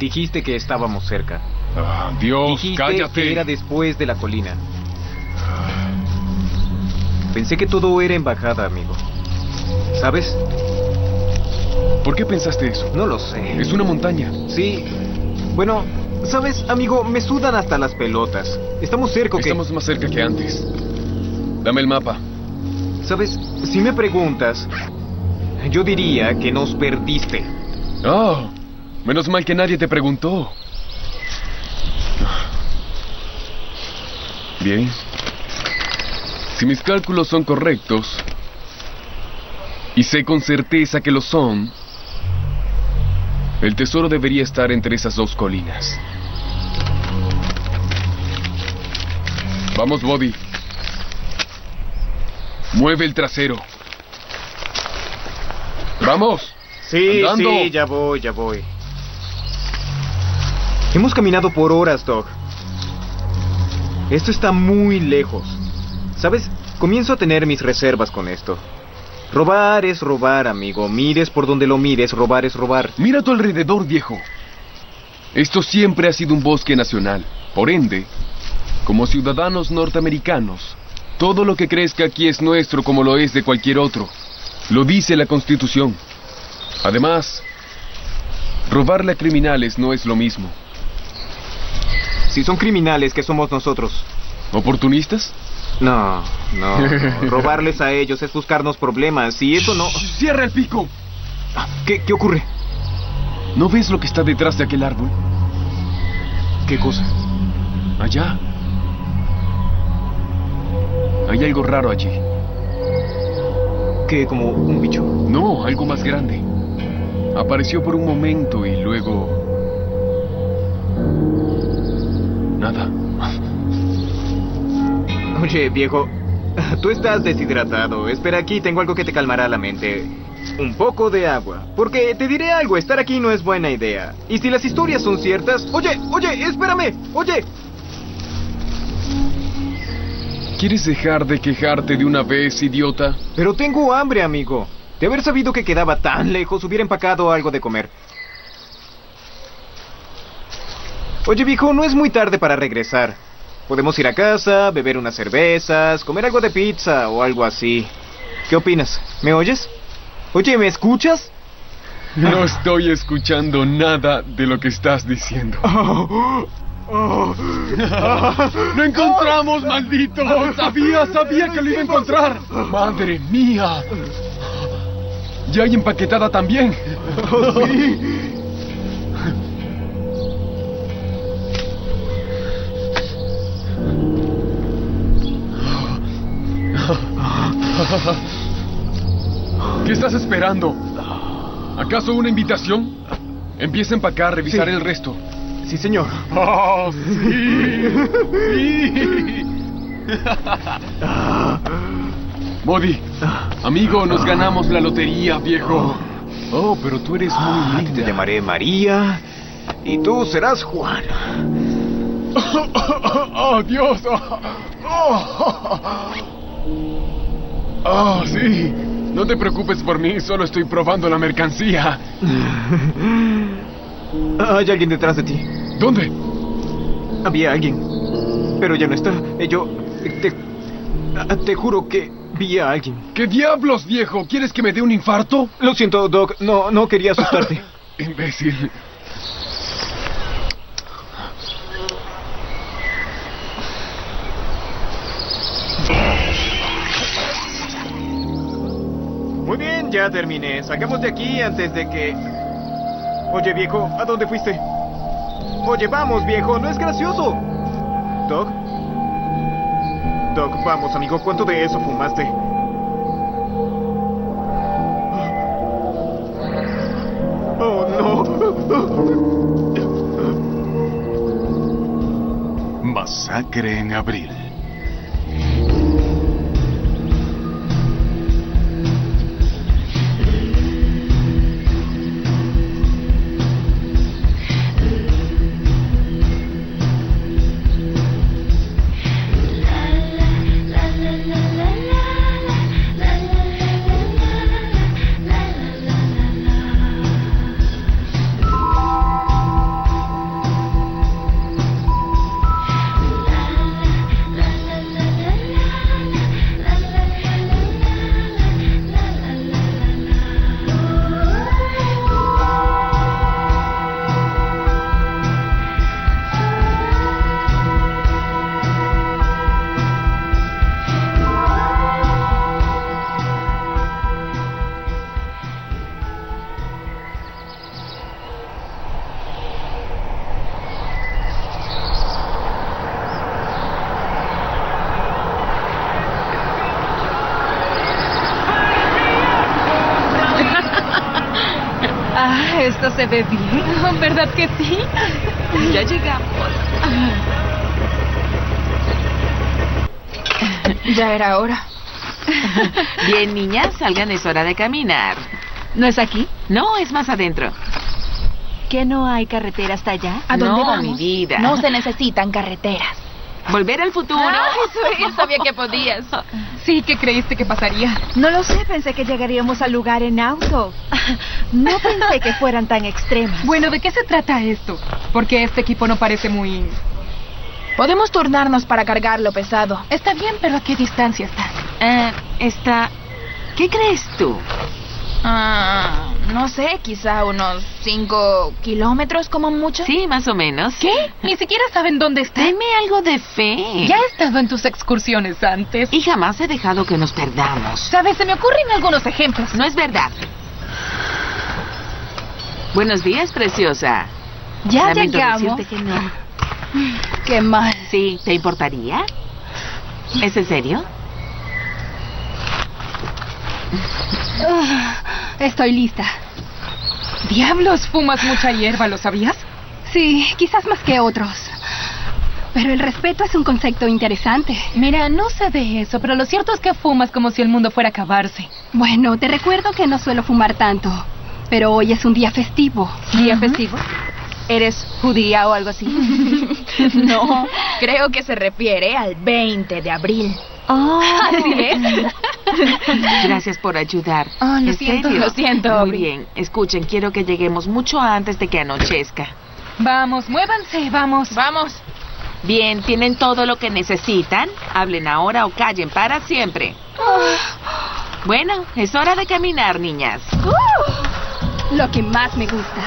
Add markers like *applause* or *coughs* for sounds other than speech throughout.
Dijiste que estábamos cerca. Ah, Dios, Dijiste cállate. que era después de la colina. Pensé que todo era embajada, amigo. ¿Sabes? ¿Por qué pensaste eso? No lo sé. Es una montaña. Sí. Bueno, ¿sabes, amigo? Me sudan hasta las pelotas. ¿Estamos cerca o qué? Estamos más cerca que antes. Dame el mapa. ¿Sabes? Si me preguntas, yo diría que nos perdiste. Oh, menos mal que nadie te preguntó. Bien. Si mis cálculos son correctos, y sé con certeza que lo son, el tesoro debería estar entre esas dos colinas. Vamos, Body. Mueve el trasero. Vamos. Sí, Andando. sí, ya voy, ya voy. Hemos caminado por horas, Doc. Esto está muy lejos. ¿Sabes? Comienzo a tener mis reservas con esto. Robar es robar, amigo. Mires por donde lo mires, robar es robar. Mira a tu alrededor, viejo. Esto siempre ha sido un bosque nacional. Por ende, como ciudadanos norteamericanos, todo lo que crezca aquí es nuestro como lo es de cualquier otro. Lo dice la Constitución. Además, robarle a criminales no es lo mismo. Si son criminales, ¿qué somos nosotros? ¿Oportunistas? No, no. *laughs* Robarles a ellos es buscarnos problemas. Y eso no... ¡Cierra el pico! Ah, ¿Qué, qué ocurre? ¿No ves lo que está detrás de aquel árbol? ¿Qué cosa? Allá. Hay algo raro allí. ¿Qué, como un bicho? No, algo más grande. Apareció por un momento y luego... Nada. Oye, viejo, tú estás deshidratado. Espera aquí, tengo algo que te calmará la mente. Un poco de agua. Porque te diré algo, estar aquí no es buena idea. Y si las historias son ciertas... Oye, oye, espérame. Oye. ¿Quieres dejar de quejarte de una vez, idiota? Pero tengo hambre, amigo. De haber sabido que quedaba tan lejos, hubiera empacado algo de comer. Oye, viejo, no es muy tarde para regresar. Podemos ir a casa, beber unas cervezas, comer algo de pizza o algo así. ¿Qué opinas? ¿Me oyes? Oye, ¿me escuchas? No estoy escuchando nada de lo que estás diciendo. *laughs* ¡Lo encontramos, maldito! Sabía, sabía que lo iba a encontrar. ¡Madre mía! Ya hay empaquetada también. *laughs* *laughs* ¿Qué estás esperando? ¿Acaso una invitación? Empieza a empacar, revisar Sí. el resto. Sí, señor. ¡Oh, sí! ¡Sí! Body, amigo, nos ganamos la lotería, viejo. Oh, pero tú eres muy Ah, te llamaré María y tú serás Juan. *coughs* ¡Oh, Dios! ¡Oh! ¡Oh, sí! No te preocupes por mí, solo estoy probando la mercancía. *laughs* Hay alguien detrás de ti. ¿Dónde? Había alguien, pero ya no está. Eh, Yo te, ah, te juro que vi a alguien. ¿Qué diablos, viejo? ¿Quieres que me dé un infarto? Lo siento, Doc. No, no quería asustarte. *laughs* Imbécil. Ya terminé. Salgamos de aquí antes de que... Oye, viejo, ¿a dónde fuiste? Oye, vamos, viejo, no es gracioso. Doc. Doc, vamos, amigo, ¿cuánto de eso fumaste? Oh, no. Masacre en abril. Se ve bien, ¿verdad que sí? Ya llegamos. *laughs* Ya era hora. *laughs* Bien, niñas, salgan, es hora de caminar. ¿No es aquí? No, es más adentro. ¿Que no hay carretera hasta allá? ¿A dónde no, mi vida. No se *laughs* necesitan carreteras. Volver al futuro. Ah, eso es, sabía que podías. Sí, ¿qué creíste que pasaría? No lo sé, pensé que llegaríamos al lugar en auto. No pensé que fueran tan extremas. Bueno, ¿de qué se trata esto? Porque este equipo no parece muy... Podemos turnarnos para cargar lo pesado. Está bien, pero ¿a qué distancia está? Eh, está... ¿Qué crees tú? Ah, no sé, quizá unos cinco kilómetros como mucho. Sí, más o menos. ¿Qué? Ni siquiera saben dónde está. Deme algo de fe. Ya he estado en tus excursiones antes. Y jamás he dejado que nos perdamos. Sabes, se me ocurren algunos ejemplos. No es verdad. Buenos días, preciosa. Ya Lamento llegamos. decirte que no. *laughs* Qué mal. Sí, ¿te importaría? ¿Es en serio? Ah, estoy lista. Diablos, fumas mucha hierba, ¿lo sabías? Sí, quizás más que otros. Pero el respeto es un concepto interesante. Mira, no sé de eso, pero lo cierto es que fumas como si el mundo fuera a acabarse. Bueno, te recuerdo que no suelo fumar tanto. Pero hoy es un día festivo. ¿Día festivo? ¿Eres judía o algo así? *laughs* No, creo que se refiere al 20 de abril. Oh. Así es. Gracias por ayudar. Oh, lo ¿En siento, serio? lo siento, Muy bien. Escuchen, quiero que lleguemos mucho antes de que anochezca. Vamos, muévanse, vamos. Vamos. Bien, ¿tienen todo lo que necesitan? Hablen ahora o callen para siempre. Bueno, es hora de caminar, niñas. Uh, lo que más me gusta.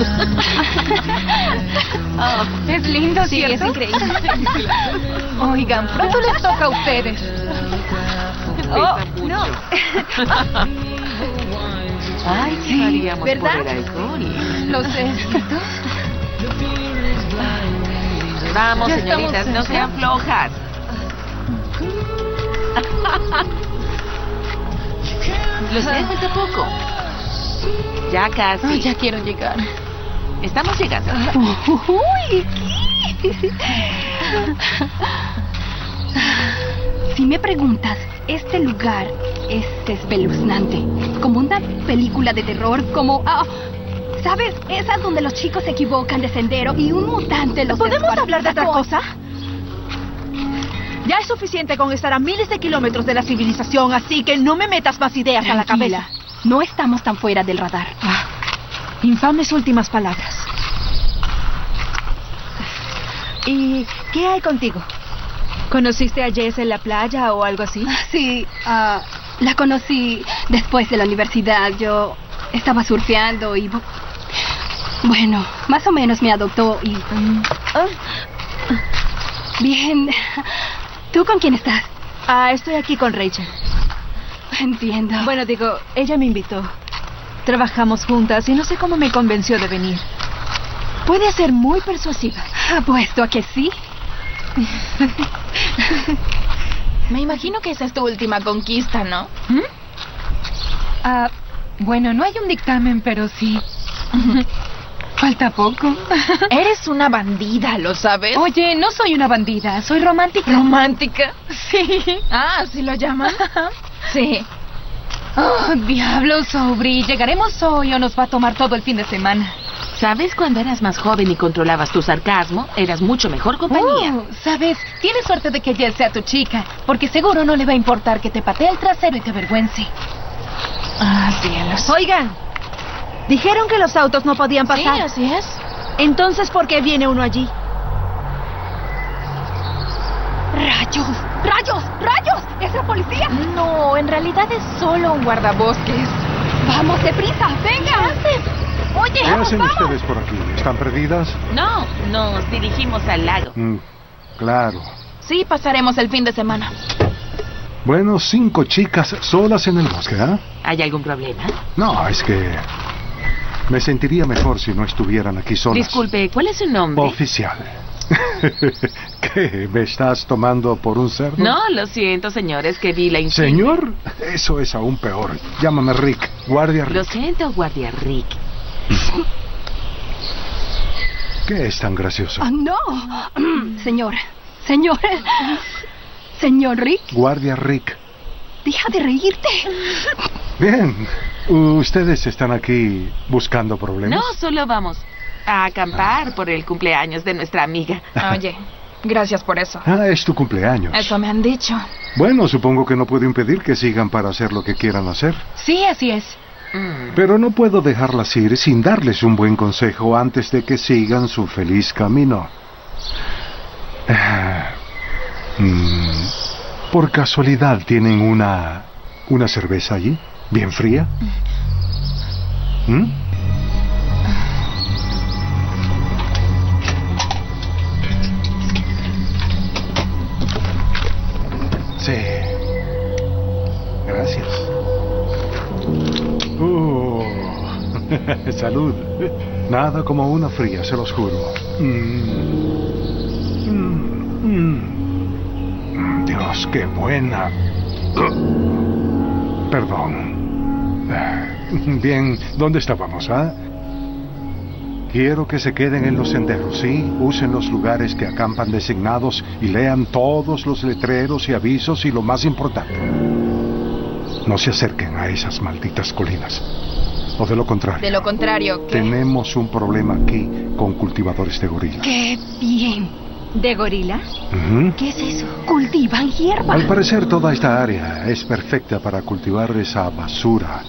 *laughs* Es lindo, Sí, es increíble. *laughs* Oigan, pronto les toca a ustedes. Pesa mucho. *laughs* Ay, ¿qué Sí, ¿verdad? Lo sé. Vamos, Ya señoritas, no sean flojas. Los sé, falta poco. Ya casi. Ay, ya quiero llegar. Estamos llegando. Uy, Si me preguntas, este lugar es espeluznante. Como una película de terror, como... ah, ¿Sabes? Esas donde los chicos se equivocan de sendero y un mutante los ¿Podemos hablar de otra cosa? Ya es suficiente con estar a miles de kilómetros de la civilización, así que no me metas más ideas a la cabeza. no estamos tan fuera del radar. Ah, infames últimas palabras. ¿Y qué hay contigo? ¿Conociste a Jess en la playa o algo así? Sí, ah, la conocí después de la universidad. Yo estaba surfeando y... bu- Bueno, más o menos me adoptó y... Ah, Bien. ¿Tú con quién estás? ah, estoy aquí con Rachel. Entiendo. Bueno, digo, ella me invitó. Trabajamos juntas y no sé cómo me convenció de venir. Puede ser muy persuasiva. Apuesto a que sí. *laughs* Me imagino que esa es tu última conquista, ¿no? Ah, bueno, no hay un dictamen, pero sí. *laughs* Falta poco. *laughs* Eres una bandida, ¿lo sabes? Oye, no soy una bandida, soy romántica. ¿Romántica? Sí. Ah, ¿sí lo llaman? *laughs* Sí. Oh, diablos, Aubrey. ¿Llegaremos hoy o nos va a tomar todo el fin de semana? ¿Sabes? Cuando eras más joven y controlabas tu sarcasmo, eras mucho mejor compañía. Oh, ¿sabes? Tienes suerte de que Jess sea tu chica, porque seguro no le va a importar que te patee el trasero y te avergüence. Ah, cielos. Oigan, dijeron que los autos no podían Sí, pasar. así es. Entonces, ¿por qué viene uno allí? ¡Rayos! ¡Rayos! ¡Rayos! ¡Es la policía! No, en realidad es solo un guardabosques. ¡Vamos, deprisa! ¡Venga! ¡Oye, ¿Qué vamos, hacen vamos! ustedes por aquí? ¿Están perdidas? No, nos dirigimos al lago. Mm, claro. Sí, pasaremos el fin de semana. Bueno, cinco chicas solas en el bosque, ¿ah? ¿Hay algún problema? No, es que me sentiría mejor si no estuvieran aquí solas. Disculpe, ¿cuál es su nombre? Oficial. *laughs* ¿Qué? ¿Me estás tomando por un cerdo? No, lo siento, señores, que vi la insignia. ¿Señor? Eso es aún peor. Llámame Rick. Guardia Lo Rick. siento, guardia Rick. ¿Qué es tan gracioso? Ah, no. *clears throat* Señor, señor. Señor Rick, Guardia Rick. deja de reírte. Bien. ¿Ustedes están aquí buscando problemas? No, solo vamos a acampar por el cumpleaños de nuestra amiga. *laughs* Oye, gracias por eso. Ah, es tu cumpleaños. Eso me han dicho. Bueno, supongo que no puedo impedir que sigan para hacer lo que quieran hacer. Sí, así es. Mm. Pero no puedo dejarlas ir sin darles un buen consejo antes de que sigan su feliz camino. Ah, mm, ¿Por casualidad tienen una... una cerveza allí? ¿Bien fría? ¿Mm? Sí. Gracias. Oh, *laughs* salud. Nada como una fría, se los juro. Mm. Mm, mm. Dios, qué buena. *coughs* Perdón. Bien, ¿dónde estábamos, ah? Quiero que se queden en los senderos, ¿sí? Usen los lugares que acampan designados y lean todos los letreros y avisos y lo más importante, no se acerquen a esas malditas colinas. O de lo contrario. De lo contrario, ¿qué? Tenemos un problema aquí con cultivadores de gorila. ¡Qué bien! ¿De gorila? Ujú. ¿Qué es eso? Cultivan hierba. Al parecer toda esta área es perfecta para cultivar esa basura,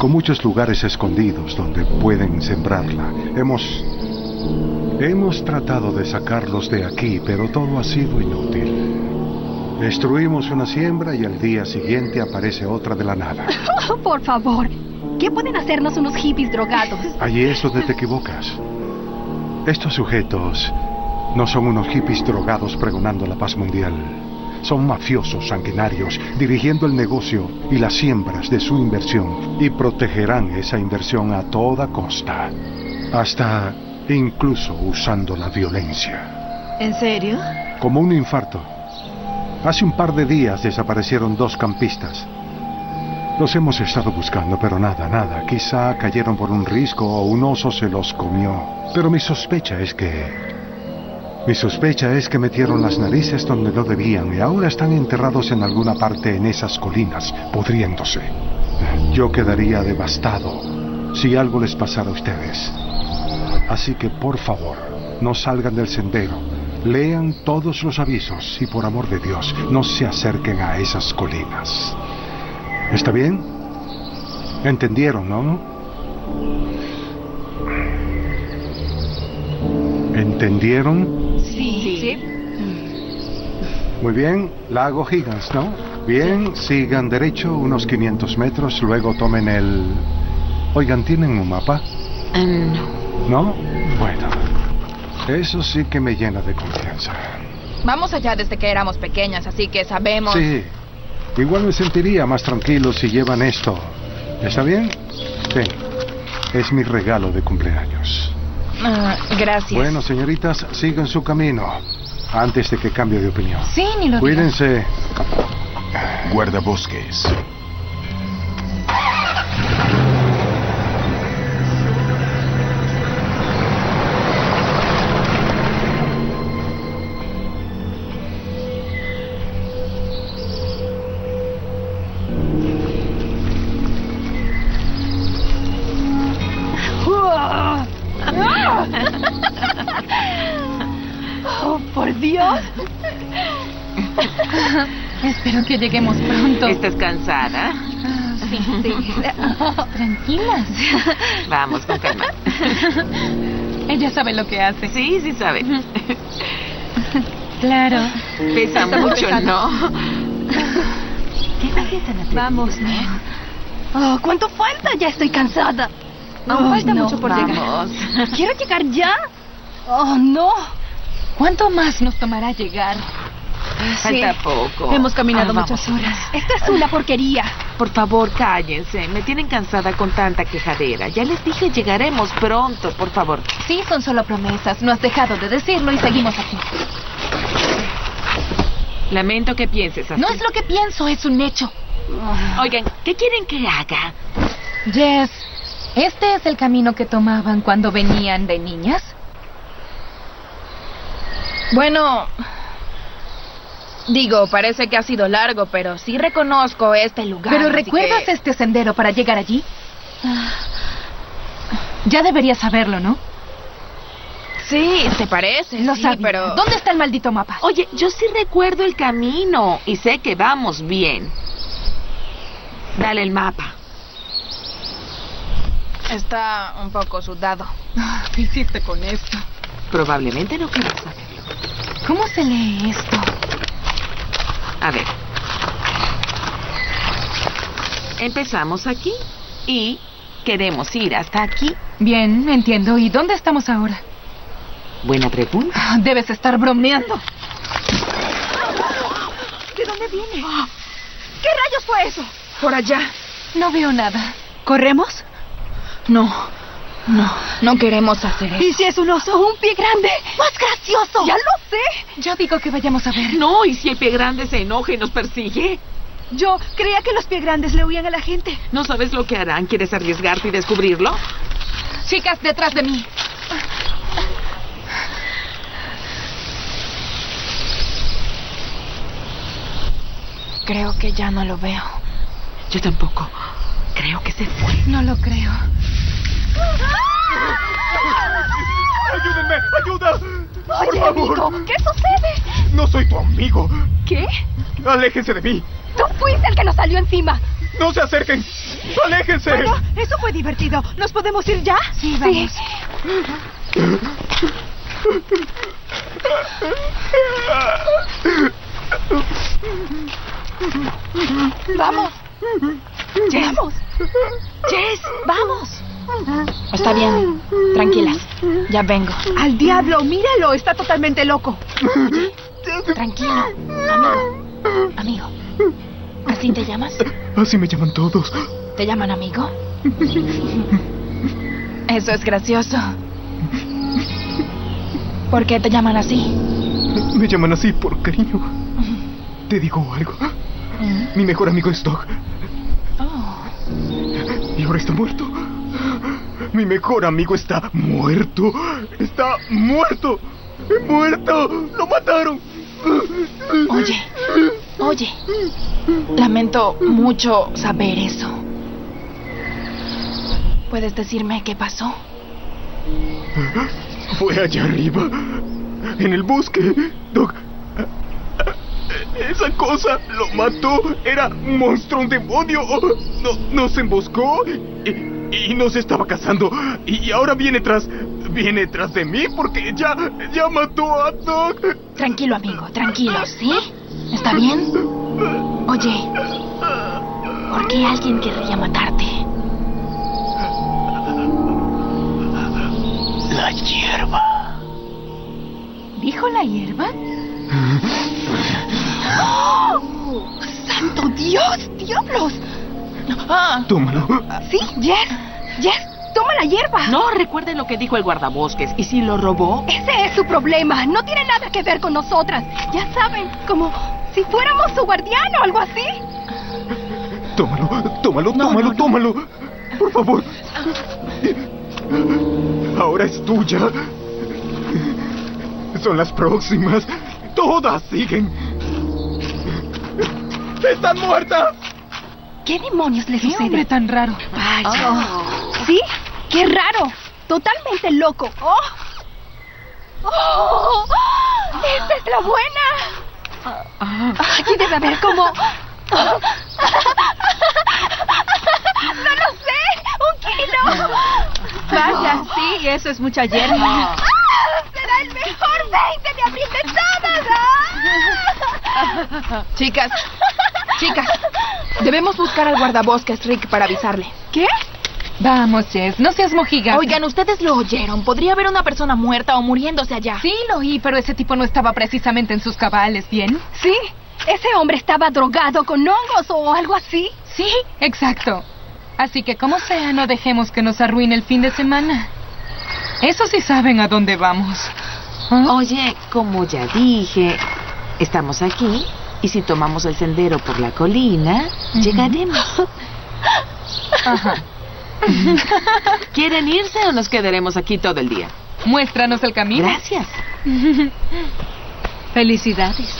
con muchos lugares escondidos donde pueden sembrarla. Hemos... Hemos tratado de sacarlos de aquí, pero todo ha sido inútil. Destruimos una siembra y al día siguiente aparece otra de la nada. *laughs* Oh, por favor, ¿qué pueden hacernos unos hippies drogados? Allí es donde te equivocas. Estos sujetos no son unos hippies drogados pregonando la paz mundial. Son mafiosos sanguinarios dirigiendo el negocio y las siembras de su inversión y protegerán esa inversión a toda costa. Hasta incluso usando la violencia. ¿En serio? Como un infarto. Hace un par de días desaparecieron dos campistas. Los hemos estado buscando, pero nada, nada. Quizá cayeron por un risco o un oso se los comió. Pero mi sospecha es que... Mi sospecha es que metieron las narices donde no debían y ahora están enterrados en alguna parte en esas colinas, pudriéndose. Yo quedaría devastado si algo les pasara a ustedes. Así que por favor, no salgan del sendero. Lean todos los avisos y por amor de Dios, no se acerquen a esas colinas. ¿Está bien? ¿Entendieron, no? ¿Entendieron? Muy bien, lago Higgins, ¿no? Bien, sigan derecho unos 500 metros, luego tomen el... Oigan, ¿tienen un mapa? Mm, no. ¿No? Bueno, eso sí que me llena de confianza. Vamos allá desde que éramos pequeñas, así que sabemos. Sí, igual me sentiría más tranquilo si llevan esto. ¿Está bien? Sí, es mi regalo de cumpleaños. Ah, gracias. Bueno, señoritas, sigan su camino antes de que cambie de opinión. Sí, ni lo. Cuídense. Guardabosques. Espero que lleguemos pronto. ¿Estás cansada? Sí, sí. *laughs* Tranquilas. Vamos con calma. Ella sabe lo que hace. Sí, sí sabe. Claro. Pesa mucho, ¿no? Vamos, ¿no? Oh, ¿cuánto falta? Ya estoy cansada. Aún Oh, falta no. mucho por llegar. Quiero llegar ya. Oh, no. ¿Cuánto más nos tomará llegar? Falta poco. Hemos caminado Ah, muchas horas. Esto es una porquería. Por favor, cállense. Me tienen cansada con tanta quejadera. Ya les dije, llegaremos pronto, por favor. Sí, son solo promesas. No has dejado de decirlo y seguimos aquí. Lamento que pienses así. No es lo que pienso, es un hecho. Oigan, ¿qué quieren que haga? Jess, ¿este es el camino que tomaban cuando venían de niñas? Bueno, digo, parece que ha sido largo, pero sí reconozco este lugar. ¿Pero recuerdas que- este sendero para llegar allí? Ya deberías saberlo, ¿no? Sí, ¿te parece? Lo sí, sabía. pero... ¿Dónde está el maldito mapa? Oye, yo sí recuerdo el camino y sé que vamos bien. Dale el mapa. Está un poco sudado. Ah, ¿Qué hiciste con esto? Probablemente no quieras saberlo. ¿Cómo se lee esto? A ver. Empezamos aquí y queremos ir hasta aquí. Bien, entiendo. ¿Y dónde estamos ahora? Buena pregunta. Ah, Debes estar bromeando. ¿De dónde viene? ¿Qué rayos fue eso? Por allá. No veo nada. ¿Corremos? No, no, no queremos hacer eso. ¿Y si es un oso? ¿Un pie grande? ¡Más gracioso! ¡Ya lo sé! Yo digo que vayamos a ver. No, ¿y si el pie grande se enoja y nos persigue? Yo creía que los pie grandes le huían a la gente. ¿No sabes lo que harán? ¿Quieres arriesgarte y descubrirlo? Chicas, detrás de mí. Creo que ya no lo veo. Yo tampoco. Creo que se fue. No lo creo. ¡Ayúdenme! ¡Ayuda! ¡Por Oye, favor! amigo, ¿qué sucede? No soy tu amigo. ¿Qué? Aléjense de mí. Tú fuiste el que nos salió encima. No se acerquen. Aléjense. Bueno, eso fue divertido. ¿Nos podemos ir ya? Sí, vamos. Vamos. Vamos. Jess, vamos. Está bien. Tranquilas. Ya vengo. Al diablo, míralo, está totalmente loco. Tranquilo. Amigo. Amigo. ¿Así te llamas? Así me llaman todos. ¿Te llaman amigo? Eso es gracioso. ¿Por qué te llaman así? Me llaman así por cariño. Te digo algo. Mi mejor amigo es Doc. Oh. Y ahora está muerto. Mi mejor amigo está muerto. Está muerto. Muerto. Lo mataron. Oye, oye. Lamento mucho saber eso. ¿Puedes decirme qué pasó? Fue allá arriba. En el bosque. Doc. Esa cosa lo mató. Era un monstruo, un demonio. No, nos emboscó y, y nos estaba cazando. Y ahora viene tras. Viene tras de mí porque ya. Ya mató a Doc. Tranquilo, amigo, tranquilo, ¿sí? ¿Está bien? Oye, ¿por qué alguien querría matarte? La hierba. ¿Dijo la hierba? *laughs* ¡Santo Dios! ¡Diablos! Ah, Tómalo. Sí, Jess. Jess, toma la hierba. No, recuerden lo que dijo el guardabosques. ¿Y si lo robó? Ese es su problema. No tiene nada que ver con nosotras. Ya saben, como si fuéramos su guardián o algo así. Tómalo, tómalo, No, tómalo, no, no. tómalo. Por favor. Ahora es tuya. Son las próximas. Todas siguen. ¡Están muertas! ¿Qué demonios le ¿Qué hombre sucede? tan raro? Vaya. ¿Sí? ¡Qué raro! Totalmente loco. ¡Oh! ¡Oh! ¡Esta es la buena! Aquí debe haber como... ¡No lo sé! ¡Un kilo! Vaya, sí, eso es mucha hierba. ¡Será el mejor 20 de abril de todas! ¡Ah! chicas, chicas, debemos buscar al guardabosques Rick para avisarle. ¿Qué? Vamos, Jess, no seas mojigata. Oigan, ustedes lo oyeron. Podría haber una persona muerta o muriéndose allá. Sí, lo oí, pero ese tipo no estaba precisamente en sus cabales, ¿bien? Sí, ese hombre estaba drogado con hongos o algo así. Sí, exacto. Así que como sea, no dejemos que nos arruine el fin de semana. Eso sí saben a dónde vamos. ¿Ah? Oye, como ya dije, estamos aquí y si tomamos el sendero por la colina, llegaremos. Ajá. *laughs* ¿Quieren irse o nos quedaremos aquí todo el día? Muéstranos el camino. Gracias. *laughs* Felicidades.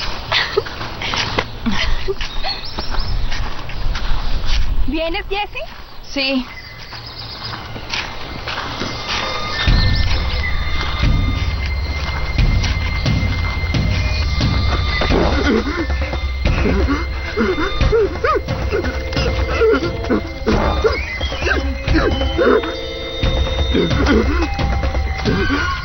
¿Vienes, Jessie? Sí. Hey, *laughs*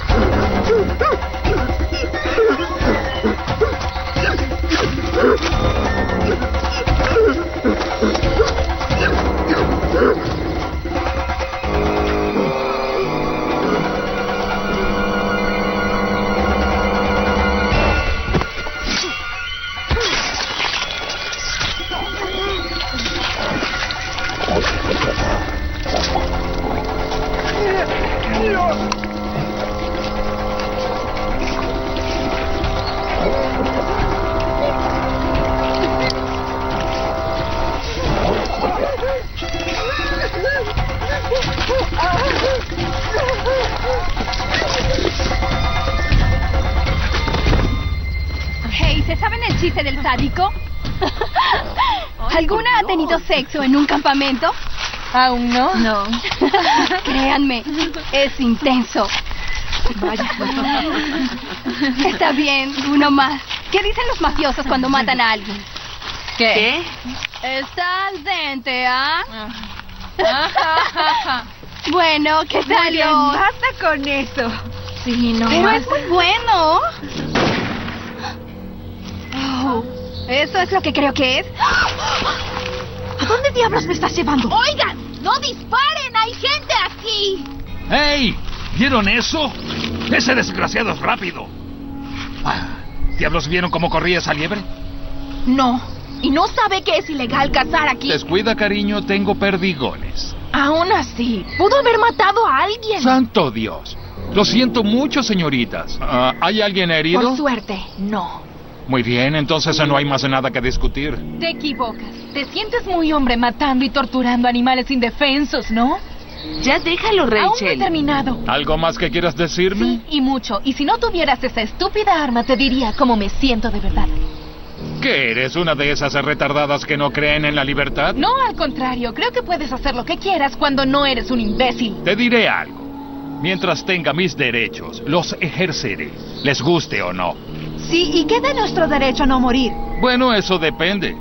sexo en un campamento? ¿Aún no? No. *laughs* Créanme, es intenso. Vaya. Está bien, uno más. ¿Qué dicen los mafiosos cuando matan a alguien? ¿Qué? Está al dente, ¿ah? *laughs* Bueno, ¿qué tal? bien, basta con eso. Sí, no. Pero más. es muy bueno. Oh, ¿Eso es lo que creo que es? ¿A dónde diablos me estás llevando? Oigan, no disparen, hay gente aquí. ¡Hey! ¿Vieron eso? Ese desgraciado es rápido. Ah, ¿Diablos vieron cómo corría esa liebre? No. Y no sabe que es ilegal cazar aquí. Descuida, cariño, tengo perdigones. Aún así, pudo haber matado a alguien. ¡Santo Dios! Lo siento mucho, señoritas. Ah, ¿Hay alguien herido? Por suerte, no. Muy bien, entonces no hay más nada que discutir. Te equivocas. Te sientes muy hombre matando y torturando animales indefensos, ¿no? Ya déjalo, Aún no he Rachel. terminado. ¿Algo más que quieras decirme? Sí, y mucho. Y si no tuvieras esa estúpida arma, te diría cómo me siento de verdad. ¿Qué eres? ¿Una de esas retardadas que no creen en la libertad? No, al contrario. Creo que puedes hacer lo que quieras cuando no eres un imbécil. Te diré algo. Mientras tenga mis derechos, los ejerceré, les guste o no. Sí, ¿y qué de nuestro derecho a no morir? Bueno, eso depende.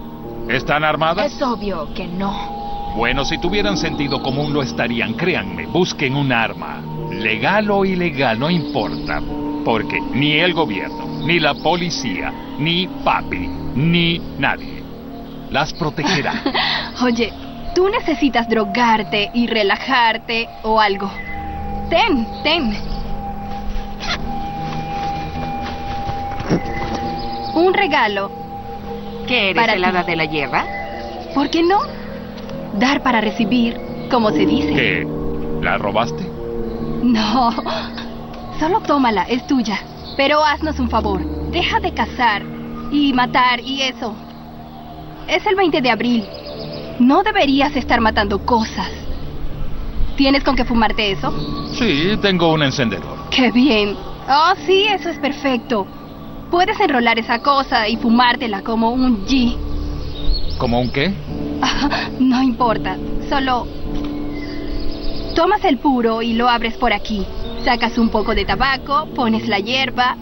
¿Están armadas? Es obvio que no. Bueno, si tuvieran sentido común lo estarían, créanme. Busquen un arma. Legal o ilegal, no importa. Porque ni el gobierno, ni la policía, ni papi, ni nadie las protegerá. *laughs* Oye, tú necesitas drogarte y relajarte o algo. Ten, ten. Un regalo. ¿Qué eres, Para el hada de la hierba? ¿Por qué no? Dar para recibir, como se dice. ¿Qué? ¿La robaste? No. Solo tómala, es tuya. Pero haznos un favor. Deja de cazar y matar y eso. Es el 20 de abril. No deberías estar matando cosas. ¿Tienes con qué fumarte eso? Sí, tengo un encendedor. ¡Qué bien! Oh, sí, eso es perfecto. Puedes enrolar esa cosa y fumártela como un G. ¿Cómo un qué? *laughs* No importa, solo tomas el puro y lo abres por aquí. Sacas un poco de tabaco, pones la hierba,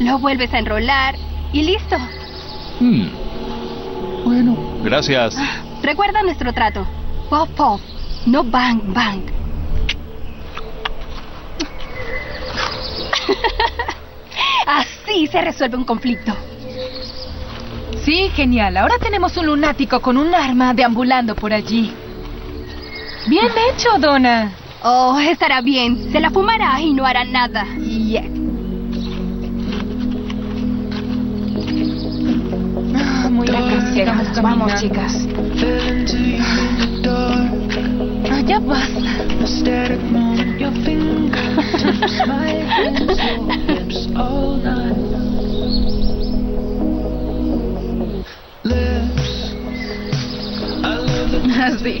lo vuelves a enrolar y listo. Hmm. Bueno, gracias. Recuerda nuestro trato. Puff puff, no bang bang. *laughs* Así se resuelve un conflicto. Sí, genial. Ahora tenemos un lunático con un arma deambulando por allí. Bien hecho, Donna. Oh, estará bien. Se la fumará y no hará nada. Ah, muy. Llegamos, vamos, chicas. Ah, ya basta. Así.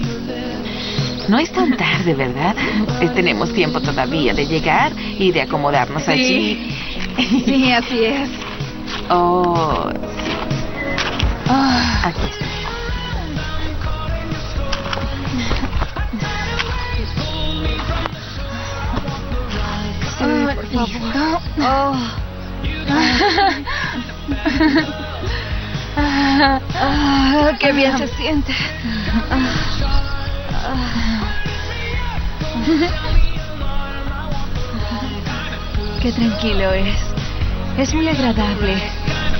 No es tan tarde, ¿verdad? Tenemos tiempo todavía de llegar y de acomodarnos allí. Sí, así es. Oh, Ah, aquí está. Ah, listo. Ah, Ah, qué bien se siente. Qué tranquilo es. Es muy agradable.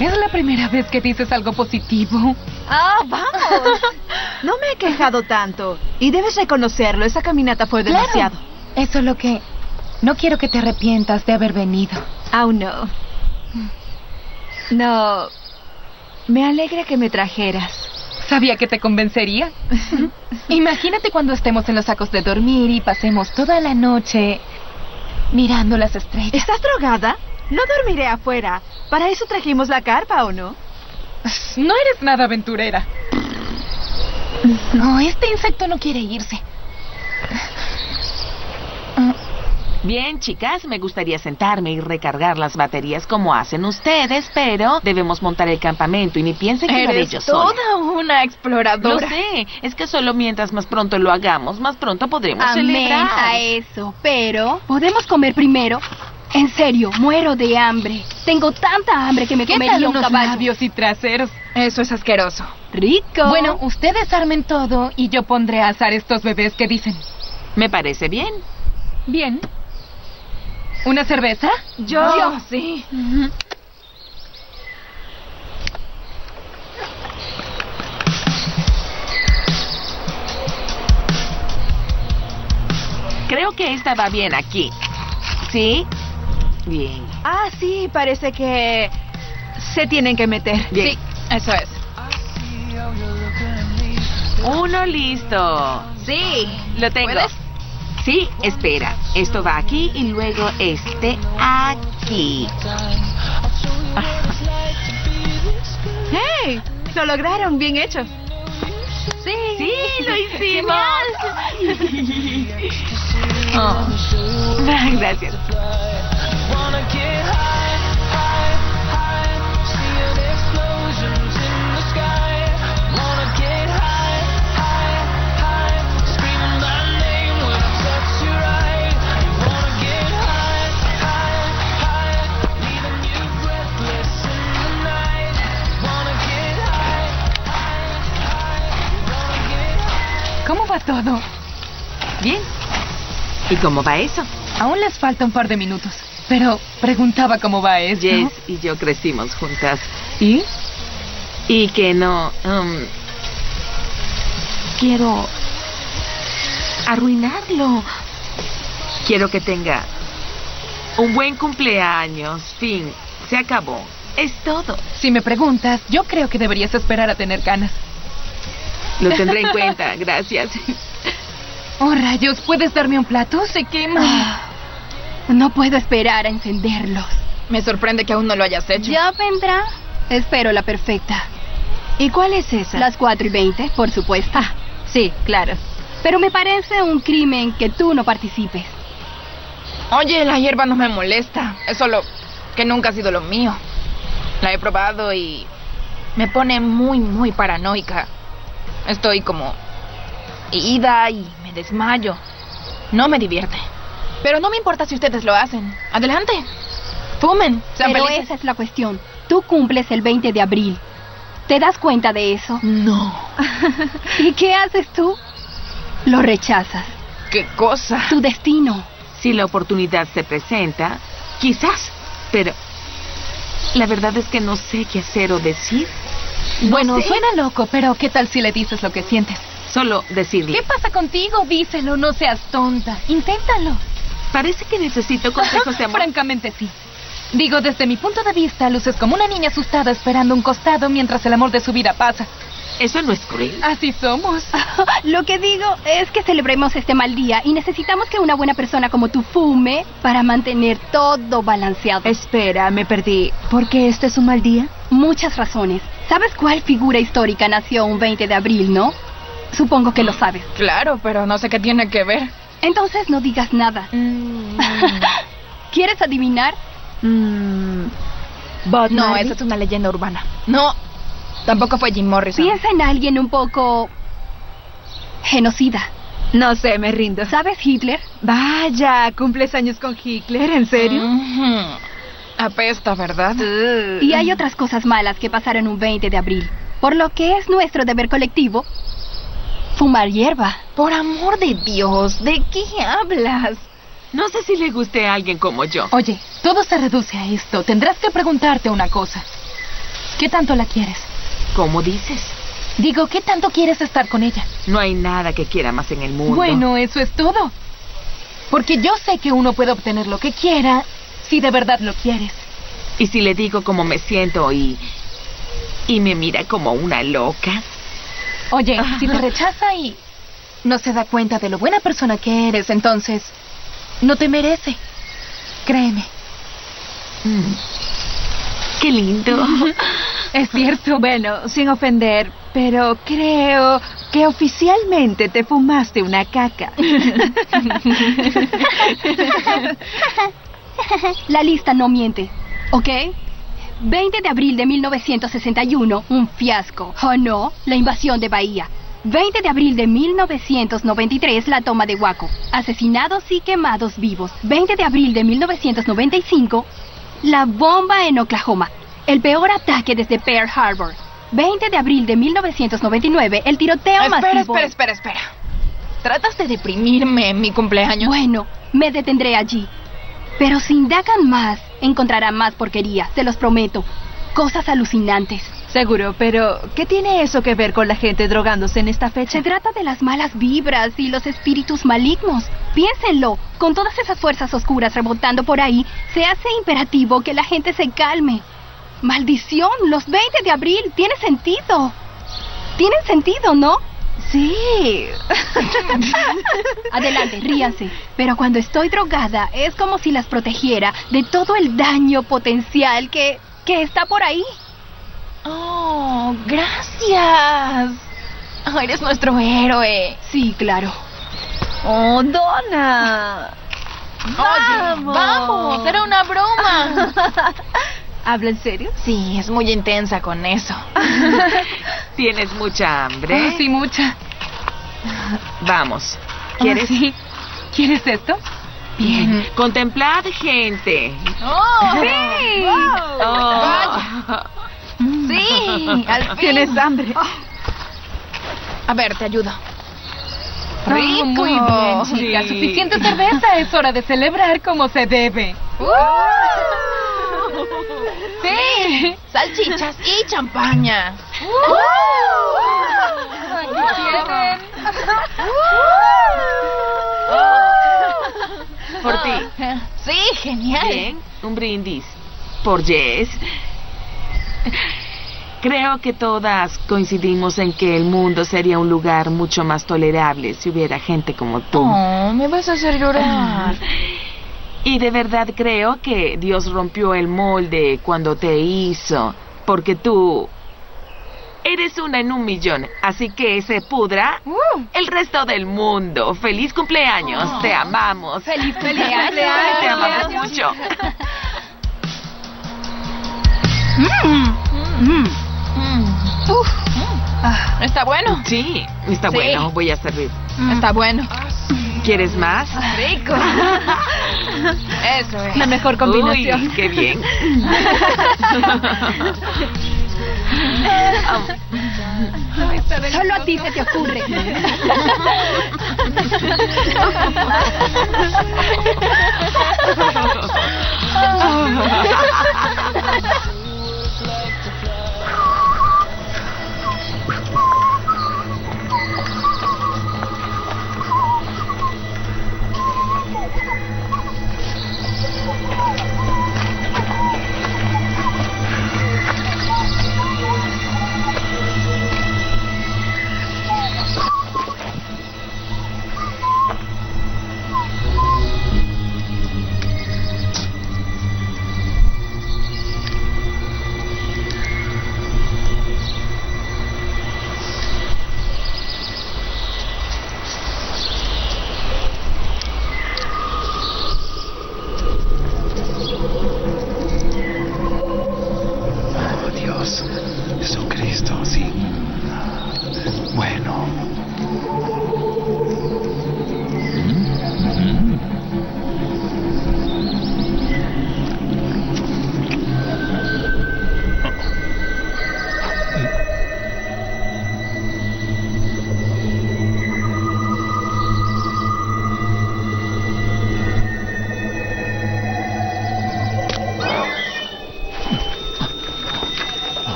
es la primera vez que dices algo positivo. ¡Ah, vamos! No me he quejado tanto. Y debes reconocerlo, esa caminata fue demasiado. Eso es lo que... No quiero que te arrepientas de haber venido. Aún no. No. Me alegra que me trajeras. Sabía que te convencería. *laughs* Imagínate cuando estemos en los sacos de dormir y pasemos toda la noche mirando las estrellas. ¿Estás drogada? No dormiré afuera. Para eso trajimos la carpa, ¿o no? No eres nada aventurera. No, este insecto no quiere irse. Bien, chicas, me gustaría sentarme y recargar las baterías como hacen ustedes, pero debemos montar el campamento y ni piensen que lo haré Eres yo sola. toda una Lo exploradora. sé, es que solo mientras más pronto lo hagamos, más pronto podremos Amén celebrar. a eso. Pero, ¿podemos comer primero? En serio, muero de hambre. Tengo tanta hambre que me ¿Qué comería tal un unos caballo. labios y traseros? Eso es asqueroso. Rico. Bueno, ustedes armen todo y yo pondré a asar estos bebés que dicen. Me parece bien. Bien. ¿Una cerveza? Yo, Yo sí. Creo que esta va bien aquí. ¿Sí? Bien. Ah, sí, parece que se tienen que meter. Bien. Sí, eso es. Uno listo. Sí. Lo tengo. ¿Puedes? Sí, espera. Esto va aquí y luego este aquí. ¡Hey! Lo lograron, bien hecho. Sí. Sí, lo *laughs* hicimos. *laughs* Oh. *laughs* Gracias. ¿Cómo va todo? Bien. ¿Y cómo va eso? Aún les falta un par de minutos. Pero preguntaba cómo va esto. Jess y yo crecimos juntas. ¿Y? Y que no... um, quiero arruinarlo. Quiero que tenga un buen cumpleaños. Fin. Se acabó. Es todo. Si me preguntas, yo creo que deberías esperar a tener ganas. Lo tendré en cuenta. Gracias. Oh, rayos, ¿puedes darme un plato? Se quema. Ah, No puedo esperar a encenderlos. Me sorprende que aún no lo hayas hecho. Ya vendrá. Espero la perfecta. ¿Y cuál es esa? Las 4 y 20, por supuesto. Ah, sí, claro. Pero me parece un crimen que tú no participes. Oye, la hierba no me molesta. Es solo que nunca ha sido lo mío. La he probado y me pone muy, muy paranoica. Estoy como ida y me desmayo. No me divierte. Pero no me importa si ustedes lo hacen. Adelante. Fumen. Sean Pero felices. esa es la cuestión. Tú cumples el 20 de abril. ¿Te das cuenta de eso? No. *laughs* ¿Y qué haces tú? Lo rechazas. ¿Qué cosa? Tu destino. Si la oportunidad se presenta, quizás. Pero la verdad es que no sé qué hacer o decir. No bueno, suena loco, pero ¿qué tal si le dices lo que sientes? Solo decirle. ¿Qué pasa contigo? Díselo, no seas tonta. Inténtalo. Parece que necesito consejos de *laughs* amor. Francamente, sí. Digo, desde mi punto de vista, luces como una niña asustada esperando un costado mientras el amor de su vida pasa. Eso no es cruel. Así somos. *laughs* Lo que digo es que celebremos este mal día y necesitamos que una buena persona como tú fume para mantener todo balanceado. Espera, me perdí. ¿Por qué este es un mal día? Muchas razones. ¿Sabes cuál figura histórica nació un 20 de abril, no? Supongo que lo sabes. Claro, pero no sé qué tiene que ver. Entonces no digas nada. *laughs* ¿Quieres adivinar? Mm, No, esa es una leyenda urbana. No, tampoco fue Jim Morrison. Piensa en alguien un poco... genocida. No sé, me rindo. ¿Sabes Hitler? Vaya, ¿cumples años con Hitler? ¿En serio? Apesta, ¿verdad? Y hay otras cosas malas que pasaron un 20 de abril. Por lo que es nuestro deber colectivo fumar hierba. Por amor de Dios, ¿de qué hablas? No sé si le guste a alguien como yo. Oye, todo se reduce a esto. Tendrás que preguntarte una cosa. ¿Qué tanto la quieres? ¿Cómo dices? Digo, ¿qué tanto quieres estar con ella? No hay nada que quiera más en el mundo. Bueno, eso es todo. Porque yo sé que uno puede obtener lo que quiera si de verdad lo quieres. Y si le digo cómo me siento y. y me mira como una loca. Oye, si te rechaza y no se da cuenta de lo buena persona que eres, entonces no te merece. Créeme. Mm. Qué lindo. *laughs* Es cierto. Bueno, sin ofender, pero creo que oficialmente te fumaste una caca. *laughs* La lista no miente, ¿ok? 20 de abril de 1961, un fiasco. ¿O no? La invasión de Bahía. 20 de abril de 1993, la toma de Waco. Asesinados y quemados vivos. 20 de abril de 1995, la bomba en Oklahoma. El peor ataque desde Pearl Harbor. 20 de abril de 1999, el tiroteo espera, masivo. espera, espera, espera. ¿Tratas de deprimirme en mi cumpleaños? Bueno, me detendré allí. Pero si indagan más, encontrarán más porquería, se los prometo. Cosas alucinantes. Seguro, pero ¿qué tiene eso que ver con la gente drogándose en esta fecha? Se trata de las malas vibras y los espíritus malignos. Piénsenlo, con todas esas fuerzas oscuras rebotando por ahí, se hace imperativo que la gente se calme. Maldición, los 20 de abril, tiene sentido. Tienen sentido, ¿no? Sí. *laughs* Adelante, ríanse. Pero cuando estoy drogada es como si las protegiera de todo el daño potencial que, que está por ahí. Oh, gracias. Oh, eres nuestro héroe. Sí, claro. Oh, Donna. Oye, vamos, era una broma. *laughs* ¿Habla en serio? Sí, es muy intensa con eso. *laughs* ¿Tienes mucha hambre? Ah, sí, mucha. Vamos. ¿Quieres? ¿Quieres? ¿Quieres esto? Bien. Contemplad gente. ¡Oh! *laughs* Sí. Oh. Sí, *laughs* al fin. ¿Tienes hambre? A ver, te ayudo. Oh, Rico. muy bien, chica. Sí. Suficiente cerveza. Es hora de celebrar como se debe. Sí, salchichas y champaña. Aquí tienen. Por ti. Sí, genial. Bien. Un brindis. Por Jess. Creo que todas coincidimos en que el mundo sería un lugar mucho más tolerable si hubiera gente como tú. Oh, me vas a hacer llorar. Y de verdad creo que Dios rompió el molde cuando te hizo, porque tú eres una en un millón, así que se pudra el resto del mundo. ¡Feliz cumpleaños! ¡Te amamos! ¡Feliz *laughs* cumpleaños! ¡Te amamos mucho! Mm. Uf. Ah, ¿Está bueno? Sí, está Sí. bueno, voy a servir. Está bueno. ¿Quieres más? Rico. Eso es. La mejor combinación. Uy, qué bien. Solo a ti se te ocurre. *laughs*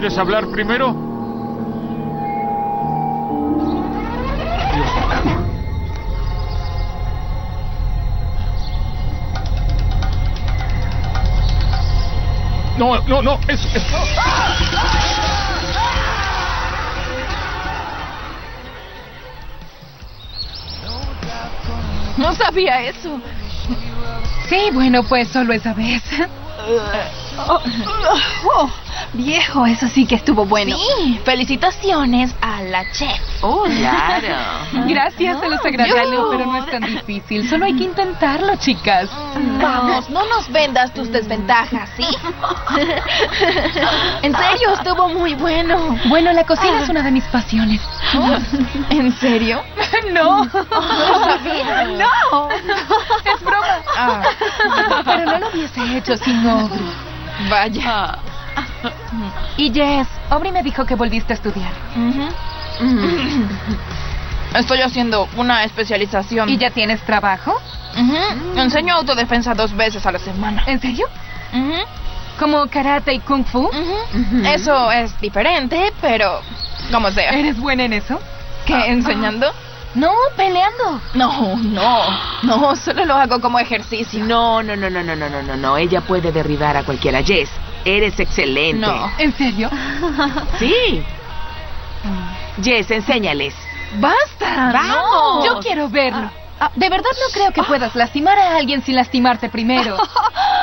¿Quieres hablar primero? No, no, no, es... es- No sabía eso. Sí, bueno, pues solo esa vez. *laughs* Oh, oh, viejo, eso sí que estuvo bueno. Sí, felicitaciones a la chef. Oh, *laughs* claro. Gracias, se los agradezco, pero no es tan difícil. Solo hay que intentarlo, chicas. Vamos, no nos vendas tus desventajas, ¿sí? *laughs* en serio, estuvo muy bueno. Bueno, la cocina es una de mis pasiones. ¿En serio? *laughs* No. No sabía. No. Es broma. Ah, Pero no lo hubiese hecho sin Aubrey. vaya. Y Jess, Aubrey me dijo que volviste a estudiar. Estoy haciendo una especialización. ¿Y ya tienes trabajo? Ujú. Enseño autodefensa dos veces a la semana. ¿En serio? ¿Como karate y kung fu? Eso es diferente, pero como sea. ¿Eres buena en eso? ¿Qué? ¿Enseñando? No, peleando. No, no, no, solo lo hago como ejercicio. No, no, no, no, no, no, no, no, no. Ella puede derribar a cualquiera. Jess, eres excelente. No. ¿En serio? *laughs* Sí. Jess, enséñales. ¡Basta! ¡Vamos! Yo quiero verlo. Ah, de verdad no creo que puedas lastimar a alguien sin lastimarte primero.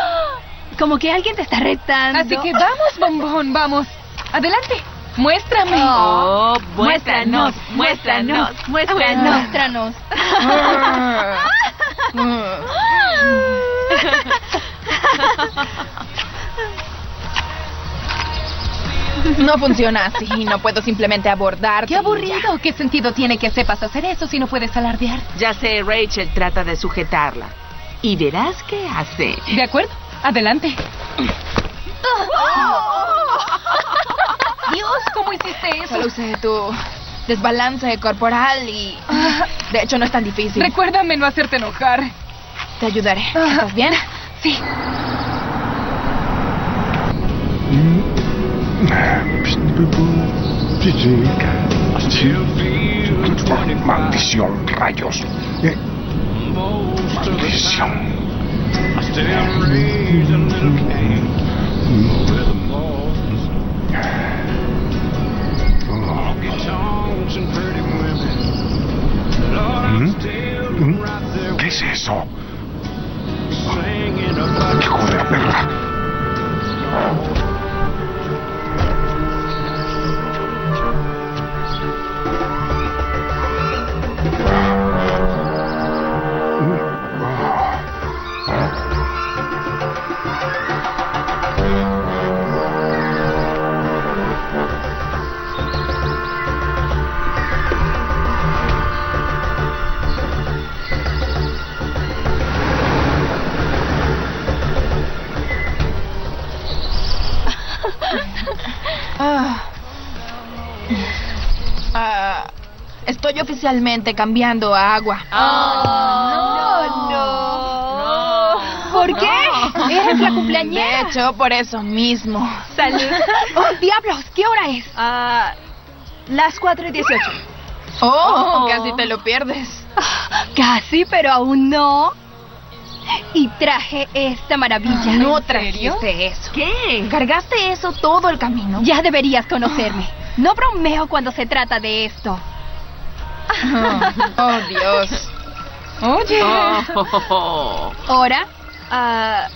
*laughs* Como que alguien te está retando. Así que vamos, bombón, vamos. Adelante. Muéstrame. Oh, muéstranos, muéstranos, muéstranos. Muéstranos. *laughs* *laughs* No funciona así, no puedo simplemente abordar. Qué aburrido. ¿Qué sentido tiene que sepas hacer eso si no puedes alardear? Ya sé, Rachel trata de sujetarla. Y verás qué hace. De acuerdo. Adelante. Dios, ¿cómo hiciste eso? Solo usé tu desbalance corporal y... De hecho, no es tan difícil. Recuérdame no hacerte enojar. Te ayudaré. ¿Estás bien? Sí. Maldición, rayos. Maldición. ¿Mm? ¿Qué es eso? ¡Hijo de perra! Estoy oficialmente cambiando a agua. no, no. ¿Por qué? Eres la De cumpleañera. hecho, por eso mismo. Salud. *laughs* Oh, diablos, ¿qué hora es? Ah, las 4 y 18. Oh, casi te lo pierdes. *laughs* Casi, pero aún no. Y traje esta maravilla. No trajiste eso. ¿Qué? Cargaste eso todo el camino. Ya deberías conocerme. *gasps* No bromeo cuando se trata de esto. *laughs* Oh, Dios. Oye. Oh, Ahora, ah,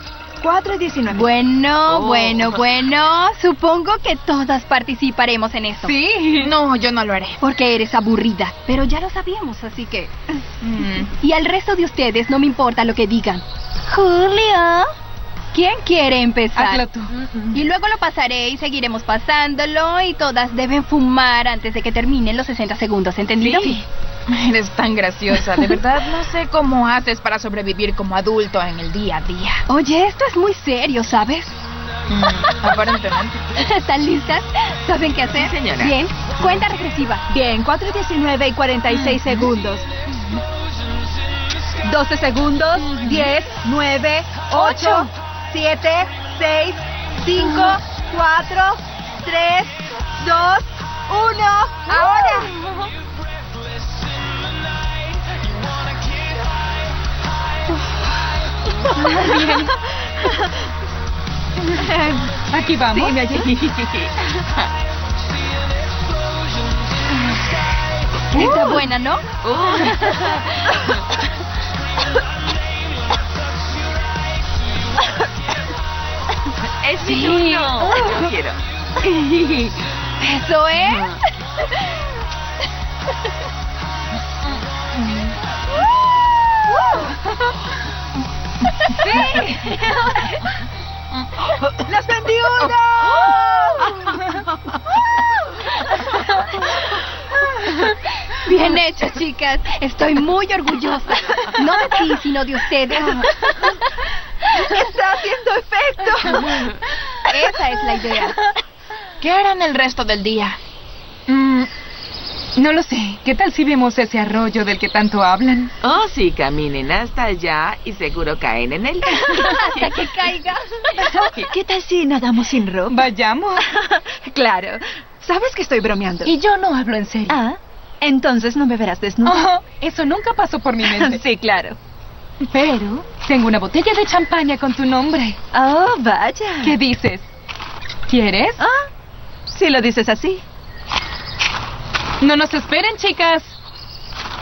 4 y 19. Bueno, Oh. bueno, bueno. Supongo que todas participaremos en esto. Sí. No, yo no lo haré. Porque eres aburrida. Pero ya lo sabíamos, así que... Mm. Y al resto de ustedes no me importa lo que digan. Julio. ¿Quién quiere empezar? Hazlo tú. Y luego lo pasaré y seguiremos pasándolo y todas deben fumar antes de que terminen los 60 segundos, ¿entendido? Sí. Eres tan graciosa. De verdad, no sé cómo haces para sobrevivir como adulto en el día a día. Oye, esto es muy serio, ¿sabes? Mm, aparentemente. *laughs* ¿Están listas? ¿Saben qué hacer? Sí, señora. Bien, cuenta regresiva. Bien, 4 y 19 y 46 segundos. 12 segundos. 10, 9, 8, 7, 6, 5, 4, 3, 2, 1. Ahora. *laughs* Aquí vamos. Sí, *laughs* ayuda. Está buena, ¿no? *laughs* Es mi turno. Yo *laughs* quiero. Eso es. ¡Las 21! Bien hecho, chicas. Estoy muy orgullosa. No de ti, sino de ustedes. ¡Está haciendo efecto! Esa es la idea. ¿Qué harán el resto del día? Mm, no lo sé. ¿Qué tal si vemos ese arroyo del que tanto hablan? Oh, sí, caminen hasta allá y seguro caen en él. *laughs* Hasta que caiga. ¿Qué tal si nadamos sin ropa? Vayamos. *laughs* Claro. Sabes que estoy bromeando. Y yo no hablo en serio. Ah, entonces no me verás desnuda. Oh, eso nunca pasó por mi mente. *laughs* Sí, claro. Pero tengo una botella de champaña con tu nombre. Oh, vaya. ¿Qué dices? ¿Quieres? Ah, si lo dices así. No nos esperen, chicas.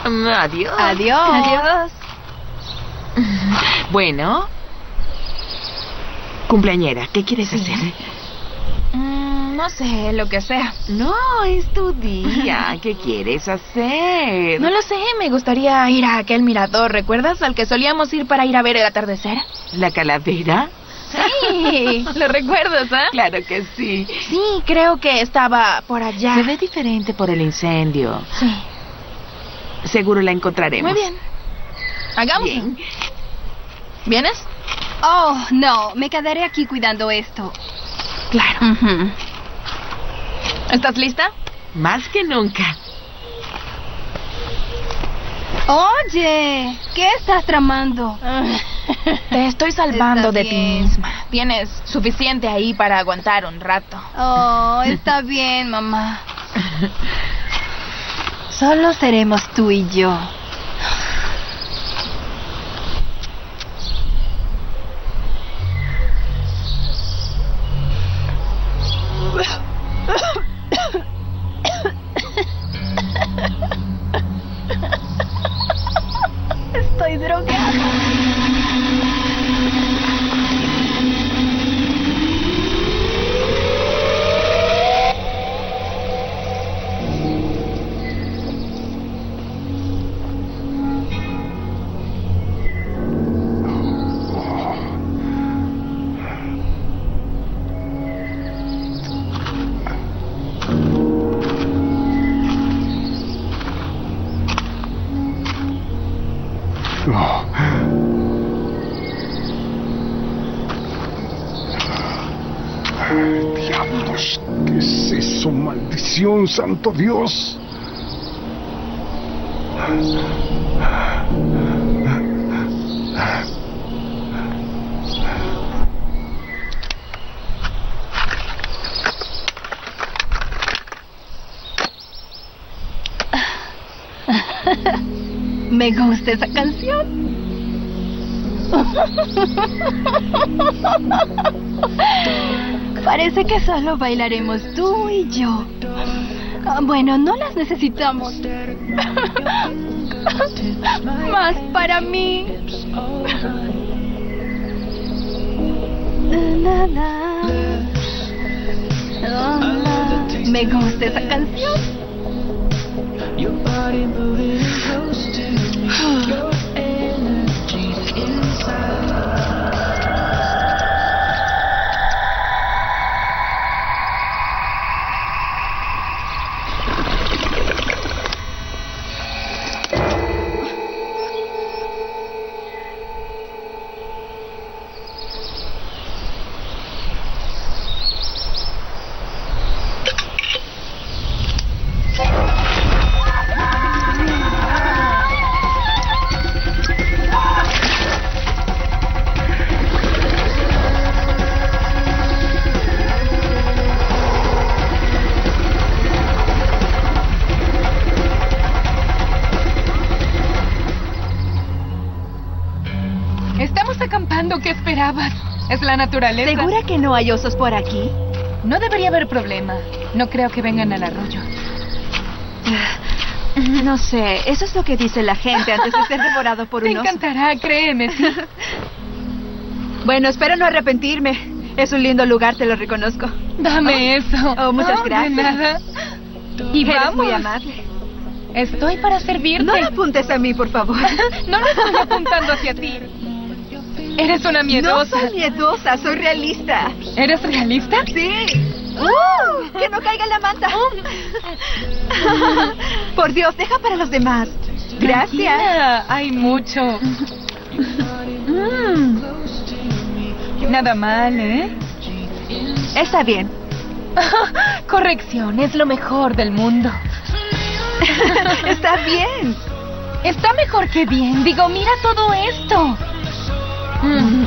Mm, Adiós. Adiós. Adiós. Bueno. Cumpleañera, ¿qué quieres hacer? Mm, no sé, lo que sea. No, es tu día. *laughs* ¿Qué quieres hacer? No lo sé, me gustaría ir a aquel mirador, ¿recuerdas? Al que solíamos ir para ir a ver el atardecer. ¿La calavera? Sí, *laughs* lo recuerdas, ¿ah? Claro que sí. Sí, creo que estaba por allá. Se ve diferente por el incendio. Sí. Seguro la encontraremos. Muy bien. Hagámoslo. Bien. ¿Vienes? Oh, no. Me quedaré aquí cuidando esto. Claro. ¿Estás lista? Más que nunca. Oye, ¿qué estás tramando? Te estoy salvando Está de ti misma. Tienes suficiente ahí para aguantar un rato. Oh, está *laughs* bien, mamá. Solo seremos tú y yo. Estoy drogada. ¡Diablos! ¿Qué es eso? ¡Maldición, santo Dios! Me gusta esa canción. *laughs* Parece que solo bailaremos tú y yo. Bueno, no las necesitamos. *laughs* Más para mí. Me gusta esa canción. Es la naturaleza. ¿Segura que no hay osos por aquí? No debería haber problema. No creo que vengan al arroyo. No sé, eso es lo que dice la gente antes de ser devorado por *laughs* Te un oso. encantará, créeme, sí. *laughs* Bueno, espero no arrepentirme. Es un lindo lugar, te lo reconozco. Dame eso. Oh, muchas Oh, de gracias. nada. Y Eres vamos. muy amable. Estoy para servirte. No le apuntes a mí, por favor. *laughs* no lo estoy apuntando hacia ti. Eres una No miedosa. soy miedosa, soy realista. ¿Eres realista? Sí. ¡Uh! ¡Que no caiga la manta! *laughs* Por Dios, deja para los demás. Gracias. Tranquila, Hay mucho. Mm, Nada mal, ¿eh? está bien. *laughs* Corrección, es lo mejor del mundo. *laughs* Está bien. Está mejor que bien. Digo, mira todo esto. Mm.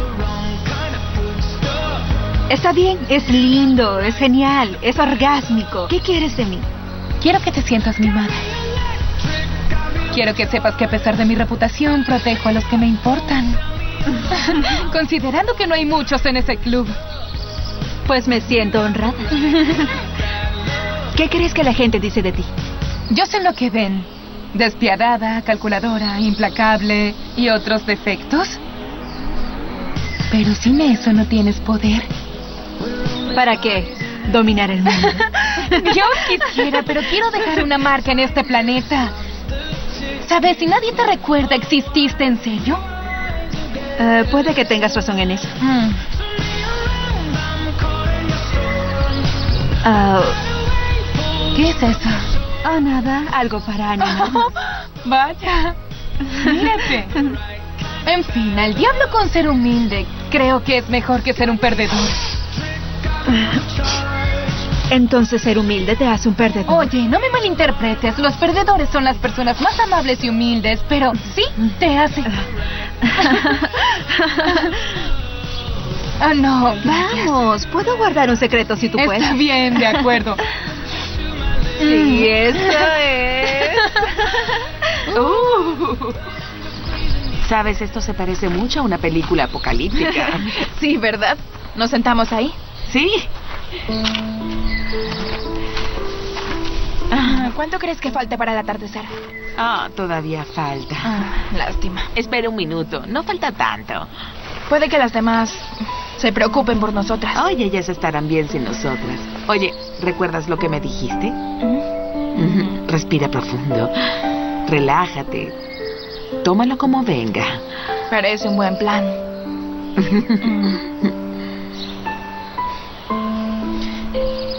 Está bien. Es lindo, es genial, es orgásmico. ¿Qué quieres de mí? Quiero que te sientas mi madre. Quiero que sepas que a pesar de mi reputación, protejo a los que me importan. *laughs* Considerando que no hay muchos en ese club. Pues me siento honrada. ¿Qué crees que la gente dice de ti? Yo sé lo que ven. Despiadada, calculadora, implacable y otros defectos. Pero sin eso no tienes poder. ¿Para qué? Dominar el mundo. *laughs* Dios quisiera, pero quiero dejar una marca en este planeta. ¿Sabes? Si nadie te recuerda, ¿exististe en serio? Eh, puede que tengas razón en eso. Mm. Ah, ¿Qué es eso? oh, nada, algo para ánimo. *laughs* Vaya. Mírate. En fin, al diablo con ser humilde. Creo que es mejor que ser un perdedor. *laughs* Entonces ser humilde te hace un perdedor. Oye, no me malinterpretes. Los perdedores son las personas más amables y humildes, pero sí te hace. *laughs* Ah, no. gracias. Vamos, puedo guardar un secreto si tú Está puedes. bien, de acuerdo. *laughs* Sí, eso es. Uh. Sabes, esto se parece mucho a una película apocalíptica. *laughs* Sí, ¿verdad? ¿Nos sentamos ahí? Sí. Ah, ¿Cuánto crees que falte para el atardecer? Ah, todavía falta. Ah, lástima. Espera un minuto, no falta tanto. Puede que las demás se preocupen por nosotras. Oye, ellas estarán bien sin nosotras. Oye, ¿recuerdas lo que me dijiste? Respira profundo. Relájate. Tómalo como venga. Parece un buen plan. *laughs*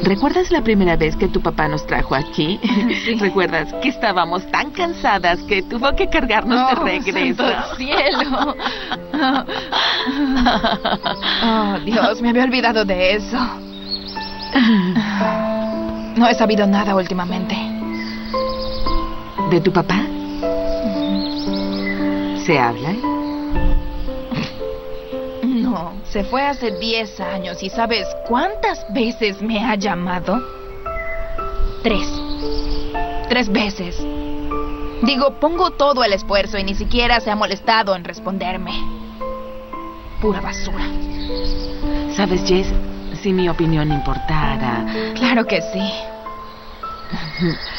¿Recuerdas la primera vez que tu papá nos trajo aquí? *laughs* ¿Recuerdas que estábamos tan cansadas que tuvo que cargarnos de Oh, regreso? santo cielo. *laughs* Oh, Dios, me había olvidado de eso. No he sabido nada últimamente. ¿De tu papá? ¿Se habla? No, se fue hace 10 años y ¿sabes cuántas veces me ha llamado? Tres. Tres veces. Digo, pongo todo el esfuerzo y ni siquiera se ha molestado en responderme. Pura basura. ¿Sabes, Jess? Si mi opinión importara... Claro que sí. *laughs*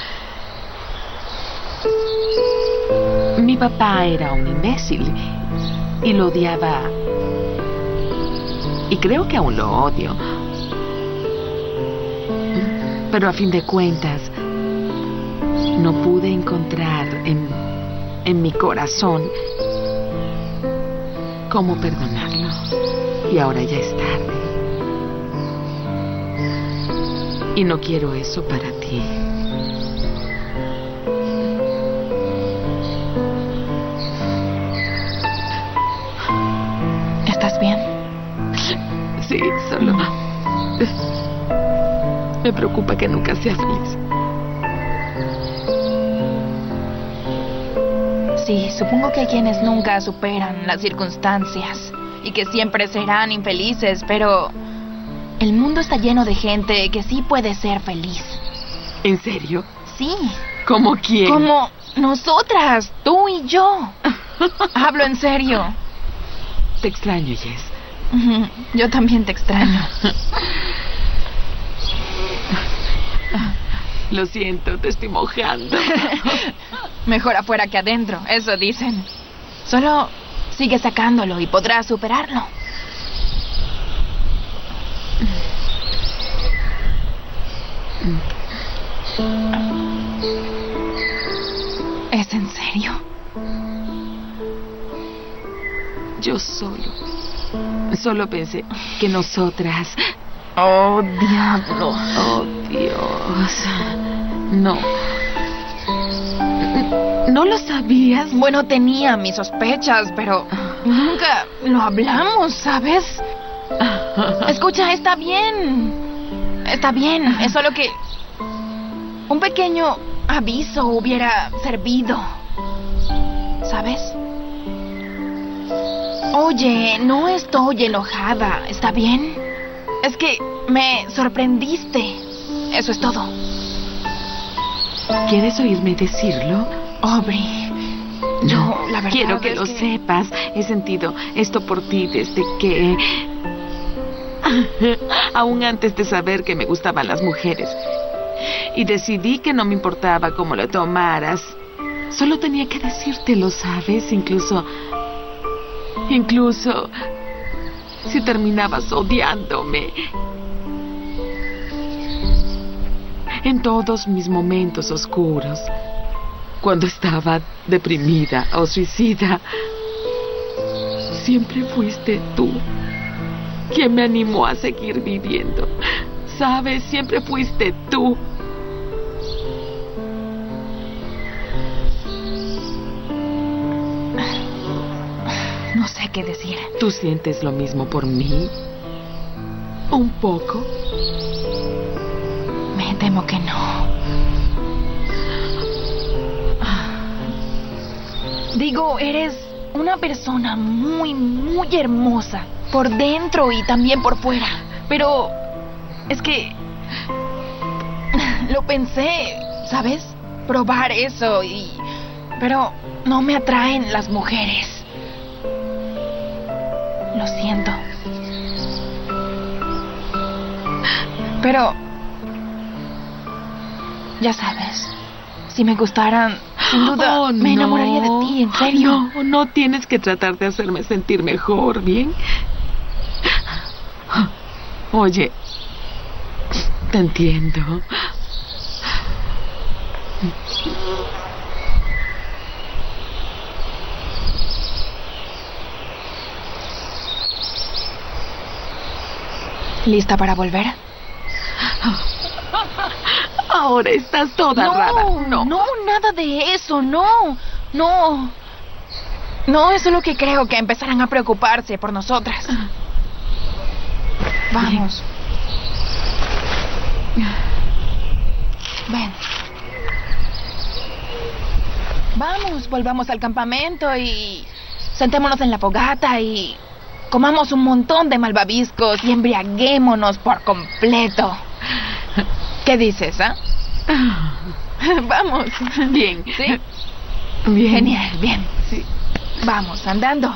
Mi papá era un imbécil y lo odiaba Y creo que aún lo odio. Pero a fin de cuentas, no pude encontrar en, en mi corazón cómo perdonarlo. Y ahora ya es tarde. Y no quiero eso para ti. Solo... Me preocupa que nunca sea feliz. Sí, supongo que hay quienes nunca superan las circunstancias y que siempre serán infelices, pero el mundo está lleno de gente que sí puede ser feliz. ¿En serio? Sí. ¿Como quién? Como nosotras, tú y yo. *laughs* Hablo en serio. Te extraño, Jess. Yo también te extraño. Lo siento, te estoy mojando. *laughs* Mejor afuera que adentro, eso dicen. Solo sigue sacándolo y podrás superarlo. ¿Es en serio? Yo solo. Solo pensé que nosotras. Oh, diablo. Oh, Dios. No. ¿No lo sabías? Bueno, tenía mis sospechas, pero nunca lo hablamos, ¿sabes? Escucha, está bien. Está bien. Es solo que un pequeño aviso hubiera servido. ¿Sabes? Oye, no estoy enojada. ¿Está bien? Es que me sorprendiste. Eso es todo. ¿Quieres oírme decirlo? Aubrey. Yo, la verdad Quiero que es lo sepas. He sentido esto por ti desde que... *laughs* Aún antes de saber que me gustaban las mujeres. Y decidí que no me importaba cómo lo tomaras. Solo tenía que decírtelo, ¿sabes? Incluso... Incluso... Si terminabas odiándome. En todos mis momentos oscuros. Cuando estaba deprimida o suicida. Siempre fuiste tú quien me animó a seguir viviendo. Sabes, siempre fuiste tú. Qué decir. ¿Tú sientes lo mismo por mí? ¿Un poco? Me temo que no. Digo, eres una persona muy, muy hermosa. Por dentro y también por fuera. Pero es que... Lo pensé, ¿sabes? Probar eso y... Pero no me atraen las mujeres. Lo siento. Pero... Ya sabes. Si me gustaran, sin duda Oh, me no. enamoraría de ti, en serio. No, no tienes que tratar de hacerme sentir mejor, ¿bien? Oye, te entiendo. ¿Lista para volver? Ahora estás toda no, rara. No, no, nada de eso, no, no. No, es solo que creo que empezarán a preocuparse por nosotras. Vamos. Ven. Vamos, volvamos al campamento y sentémonos en la fogata y comamos un montón de malvaviscos y embriaguémonos por completo. ¿Qué dices, ah? *laughs* Vamos. Bien. ¿Sí? Bien. Genial, bien. Sí. Vamos, andando.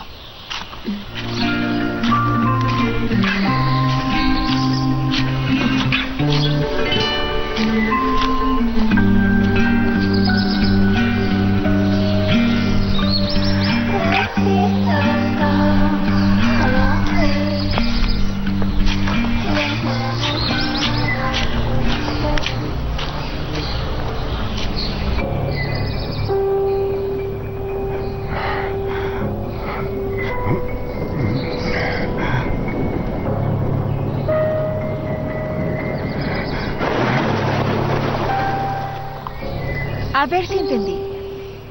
A ver si entendí.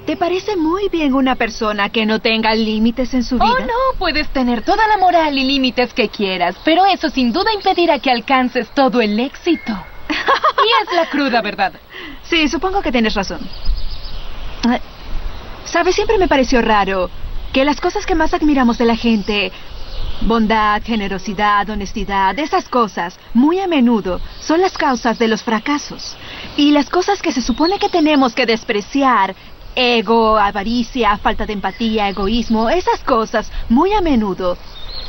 ¿Te parece muy bien una persona que no tenga límites en su vida? Oh, no, puedes tener toda la moral y límites que quieras, pero eso sin duda impedirá que alcances todo el éxito. y es la cruda verdad. Sí, supongo que tienes razón. Ah, ¿Sabes? Siempre me pareció raro que las cosas que más admiramos de la gente, bondad, generosidad, honestidad, esas cosas, muy a menudo son las causas de los fracasos. Y las cosas que se supone que tenemos que despreciar, ego, avaricia, falta de empatía, egoísmo, esas cosas, muy a menudo,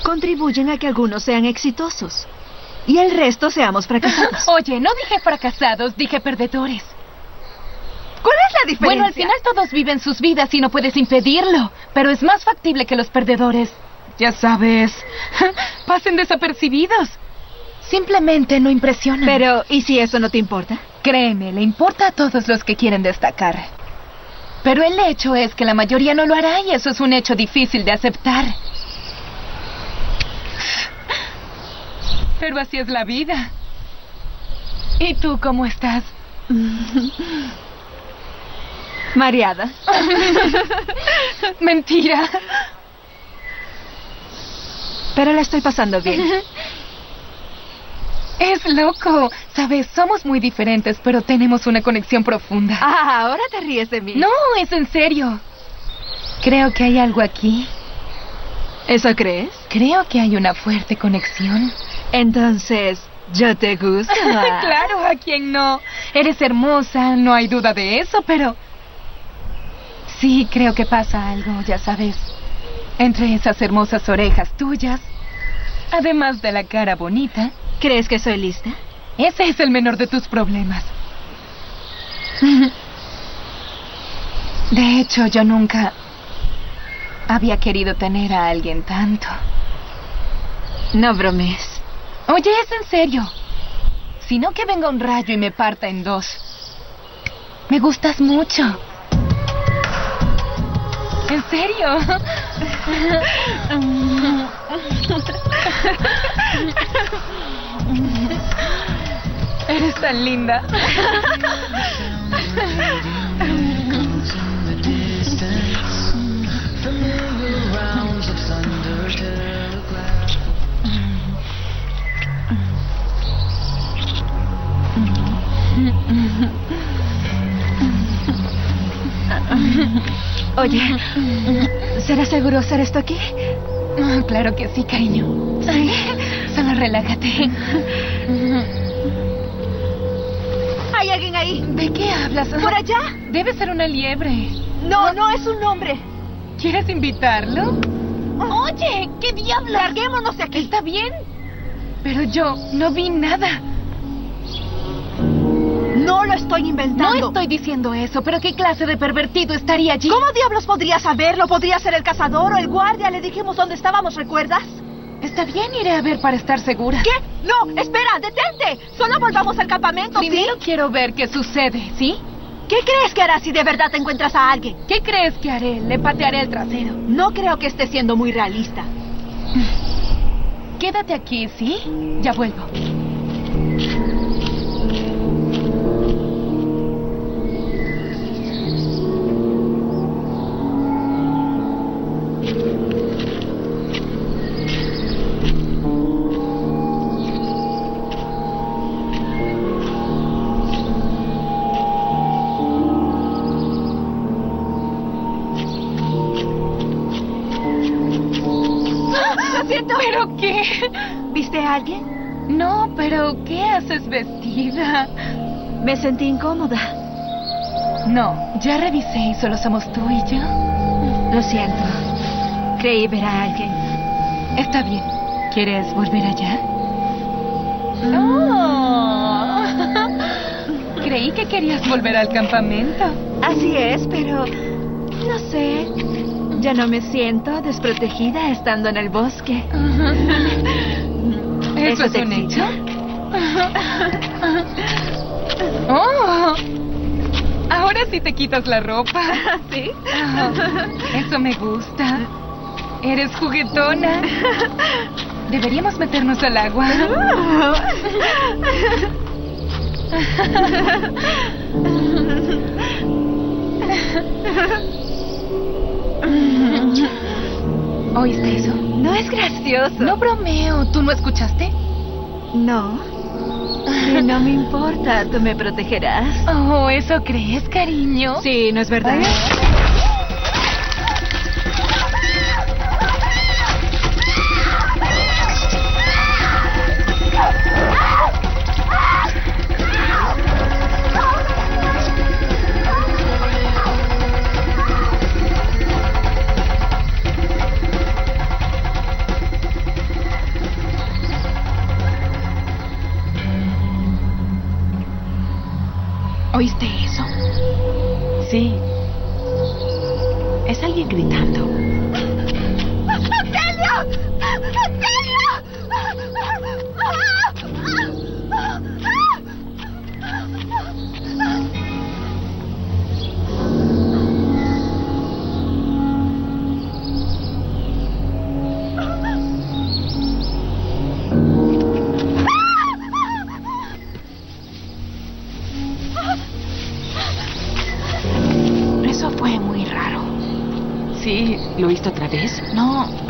contribuyen a que algunos sean exitosos. Y el resto seamos fracasados. *laughs* Oye, no dije fracasados, dije perdedores. ¿Cuál es la diferencia? Bueno, al final todos viven sus vidas y no puedes impedirlo. Pero es más factible que los perdedores, ya sabes, *laughs* pasen desapercibidos. Simplemente no impresionan. Pero, ¿y si eso no te importa? Créeme, le importa a todos los que quieren destacar. Pero el hecho es que la mayoría no lo hará y eso es un hecho difícil de aceptar. Pero así es la vida. ¿Y tú cómo estás? Mareada. *laughs* Mentira. Pero la estoy pasando bien. *laughs* Es loco. Sabes, somos muy diferentes, pero tenemos una conexión profunda. Ah, ahora te ríes de mí. No, es en serio. Creo que hay algo aquí. ¿Eso crees? Creo que hay una fuerte conexión. Entonces, ¿yo te gusto? *laughs* claro, a quien no. Eres hermosa, no hay duda de eso, pero... Sí, creo que pasa algo, ya sabes. Entre esas hermosas orejas tuyas, además de la cara bonita. ¿Crees que soy lista? Ese es el menor de tus problemas. *laughs* De hecho, yo nunca había querido tener a alguien tanto. No bromes. Oye, es en serio. Si no que venga un rayo y me parta en dos. Me gustas mucho. ¿En serio? *laughs* *laughs* Eres tan linda. Oye, ¿será seguro hacer esto aquí? Ah, claro que sí, cariño. Sí. Relájate. ¿Hay alguien ahí? ¿De qué hablas? ¿Por allá? Debe ser una liebre. No, no es un hombre. ¿Quieres invitarlo? Oye, ¿qué diablos? Larguémonos de aquí. Está bien. Pero yo no vi nada. No lo estoy inventando. No estoy diciendo eso, pero ¿qué clase de pervertido estaría allí? ¿Cómo diablos podría saberlo? ¿Podría ser el cazador o el guardia? Le dijimos dónde estábamos, ¿recuerdas? Está bien, iré a ver para estar segura. ¿Qué? No, espera, detente. Solo volvamos al campamento, Primero ¿sí? quiero ver qué sucede, ¿sí? ¿Qué crees que harás si de verdad te encuentras a alguien? ¿Qué crees que haré? Le patearé el trasero. No creo que esté siendo muy realista. Quédate aquí, ¿sí? Ya vuelvo. *laughs* ¿Viste a alguien? No, pero ¿qué haces vestida? Me sentí incómoda. No, ya revisé y solo somos tú y yo. Lo siento. Creí ver a alguien. Está bien. ¿Quieres volver allá? Oh. *laughs* Creí que querías volver al campamento. Así es, pero... No sé. Ya no me siento desprotegida estando en el bosque. ¿Eso, ¿Eso es te un hecho? oh. Ahora sí te quitas la ropa. ¿Sí? Ah, eso me gusta. Eres juguetona. Deberíamos meternos al agua. ¿Oíste eso? No es gracioso. No bromeo. ¿Tú no escuchaste? No. *laughs* No me importa, tú me protegerás. Oh, ¿eso crees, cariño? Sí, ¿no es verdad? ¿Oíste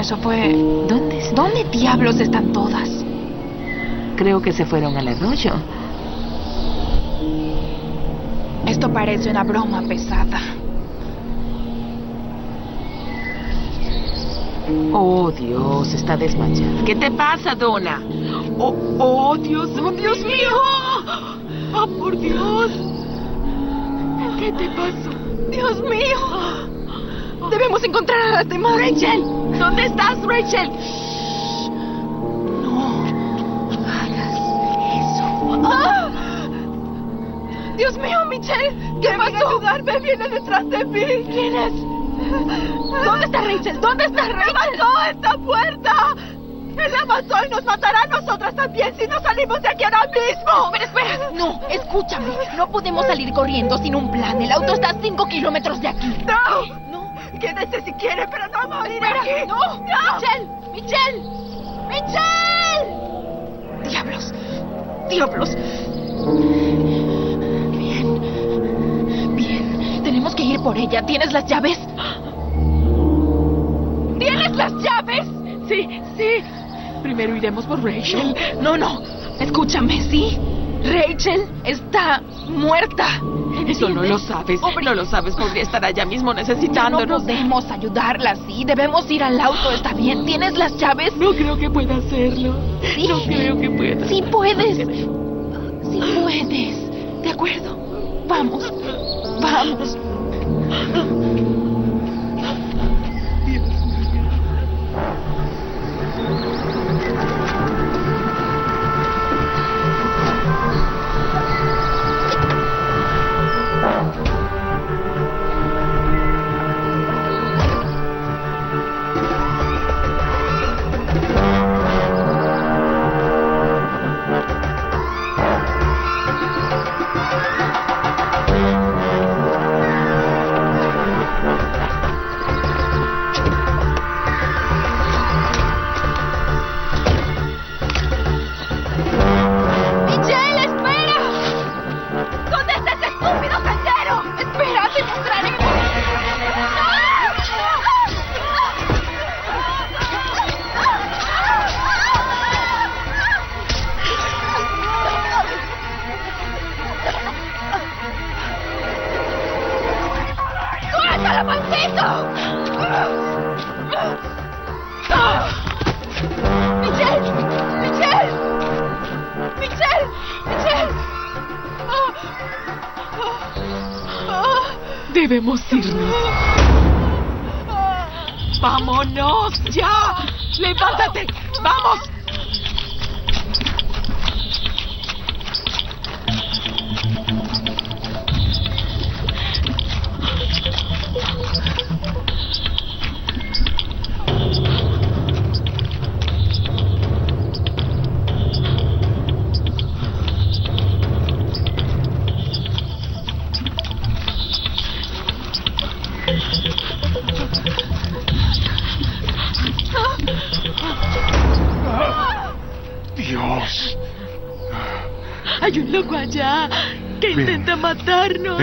eso fue... ¿Dónde? ¿Dónde diablos están todas? Creo que se fueron al arroyo. Esto parece una broma pesada. Oh, Dios, está desmayada. ¿Qué te pasa, Donna? Oh, oh, Dios, oh, Dios mío. Oh, por Dios. ¿Qué te pasó? ¡Dios mío! Debemos encontrar a las demás. Rachel, ¿dónde estás, Rachel? No hagas eso. ¡Ah! ¡Dios mío, Michelle! ¿Qué pasó? ayudarme! ¡Viene detrás de mí! ¿Quién es? ¿Dónde está Rachel? ¿Dónde está Rachel? ¡Mató esta puerta! ¡Él mató y nos matará a nosotras también si no salimos de aquí ahora mismo! Espera, espera. No, escúchame. No podemos salir corriendo sin un plan. El auto está a 5 kilómetros de aquí. ¡No! ¡No! Quédese si quiere, pero no morir aquí. ¡No! ¡Michelle! ¡Michelle! ¡Michelle! ¡Diablos! ¡Diablos! Bien. Bien. Tenemos que ir por ella. ¿Tienes las llaves? ¿Tienes las llaves? Sí, sí. Primero iremos por Rachel. No, no. Escúchame, ¿sí? Rachel está muerta. Eso no lo sabes. No lo sabes. Podría estar allá mismo No necesitándonos. podemos ayudarla, ¿sí? Debemos ir al auto, ¿está bien? ¿Tienes las llaves? No creo que pueda hacerlo. Sí. No creo que pueda. Sí puedes. Sí puedes. ¿De acuerdo? Vamos. Vamos. ¡Michelle,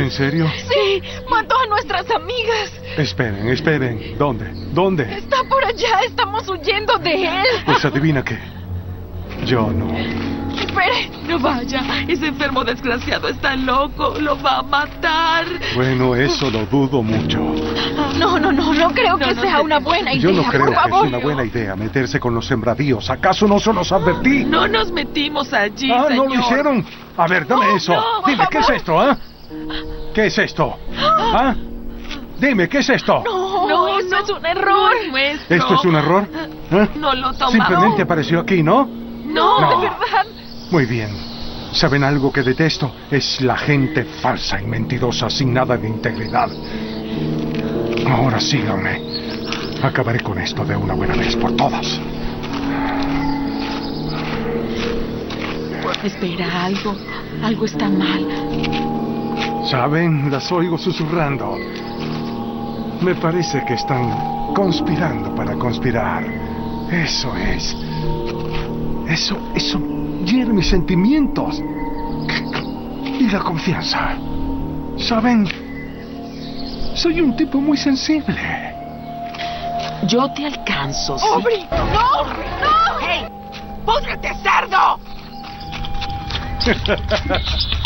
¿En serio? Sí, mató a nuestras amigas. Esperen, esperen. ¿Dónde? ¿Dónde? Está por allá, estamos huyendo de él. Pues adivina qué. Yo no. Espere. No vaya, ese enfermo desgraciado está loco, lo va a matar. Bueno, eso lo dudo mucho. No, no, no, no creo que no sea una buena idea. Yo no creo por que favor. es una buena idea meterse con los sembradíos. ¿Acaso no se los advertí? No nos metimos allí, ah, señor. ¿no lo hicieron? A ver, dame eso. no, ¿qué es esto, ah? ¿Qué es esto? ¿Ah? Dime, ¿qué es esto? No, No, eso no, es un error. no es. ¿Esto es un error? ¿Ah? No lo tomamos. Simplemente apareció aquí, ¿no? No, No. De verdad. Muy bien. ¿Saben algo que detesto? Es la gente falsa y mentirosa sin nada de integridad. Ahora síganme. Acabaré con esto de una buena vez por todas. Espera, algo. Algo está mal. ¿Saben? Las oigo susurrando. Me parece que están conspirando para conspirar. Eso es. Eso, eso hiere mis sentimientos. Y la confianza. ¿Saben? Soy un tipo muy sensible. Yo te alcanzo. ¿sí? ¡Aubrey! ¡No! ¡No! ¡Hey! ¡Púdrete, cerdo! *laughs*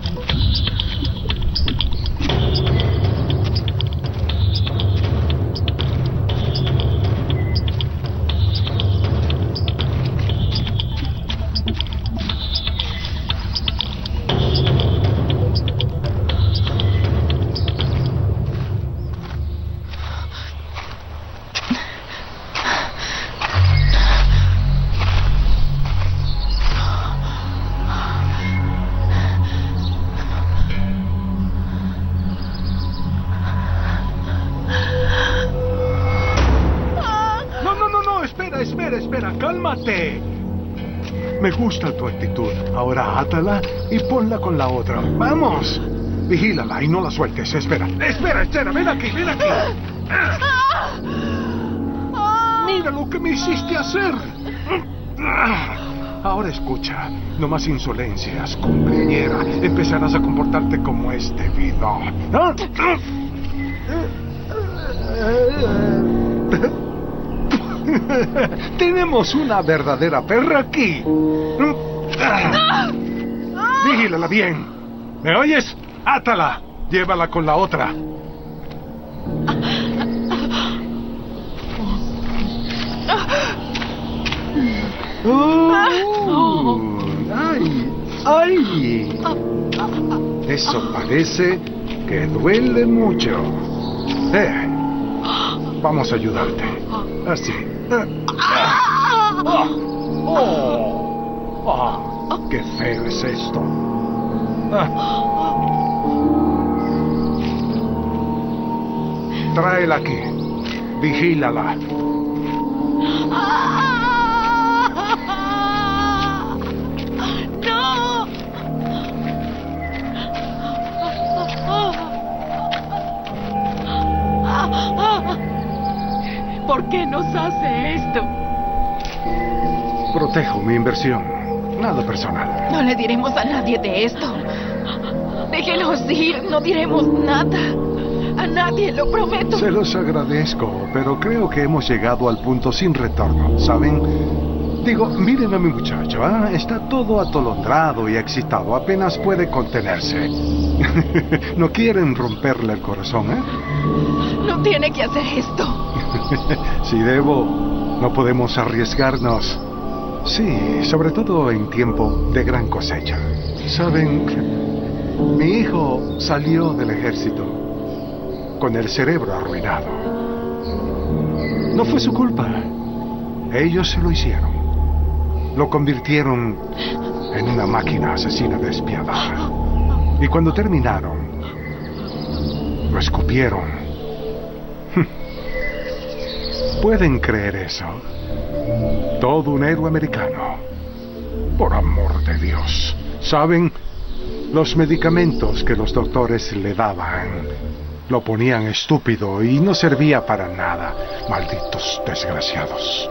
Y ponla con la otra. Vamos. Vigílala y no la sueltes. Espera, espera, espera, ven aquí, ven aquí. Mira lo que me hiciste hacer. Ahora escucha, no más insolencias, cumpleañera. Empezarás a comportarte como bidón. ¿Ah? Tenemos una verdadera perra aquí. Vigílala bien. ¿Me oyes? Átala. Llévala con la otra. Oh, ¡Ay! ¡Ay! Eso parece que duele mucho. Eh, vamos a ayudarte. Así. Ah. Oh. ¡Qué feo es esto! Ah. Tráela aquí. Vigílala. ¡No! ¿Por qué nos hace esto? Protejo mi inversión. Nada personal. No le diremos a nadie de esto. Déjenos ir, no diremos nada. A nadie, lo prometo. Se los agradezco, pero creo que hemos llegado al punto sin retorno, ¿saben? Digo, miren a mi muchacho, ¿ah? Está todo atolondrado y excitado, apenas puede contenerse. *laughs* no quieren romperle el corazón, ¿eh? No tiene que hacer esto. *laughs* si debo, no podemos arriesgarnos. Sí, sobre todo en tiempo de gran cosecha. Saben, mi hijo salió del ejército con el cerebro arruinado. No fue su culpa. Ellos se lo hicieron. Lo convirtieron en una máquina asesina despiadada. Y cuando terminaron, Lo escupieron. *laughs* ¿Pueden creer eso? Todo un héroe americano. Por amor de Dios. ¿Saben? Los medicamentos que los doctores le daban lo ponían estúpido y no servía para nada. Malditos desgraciados.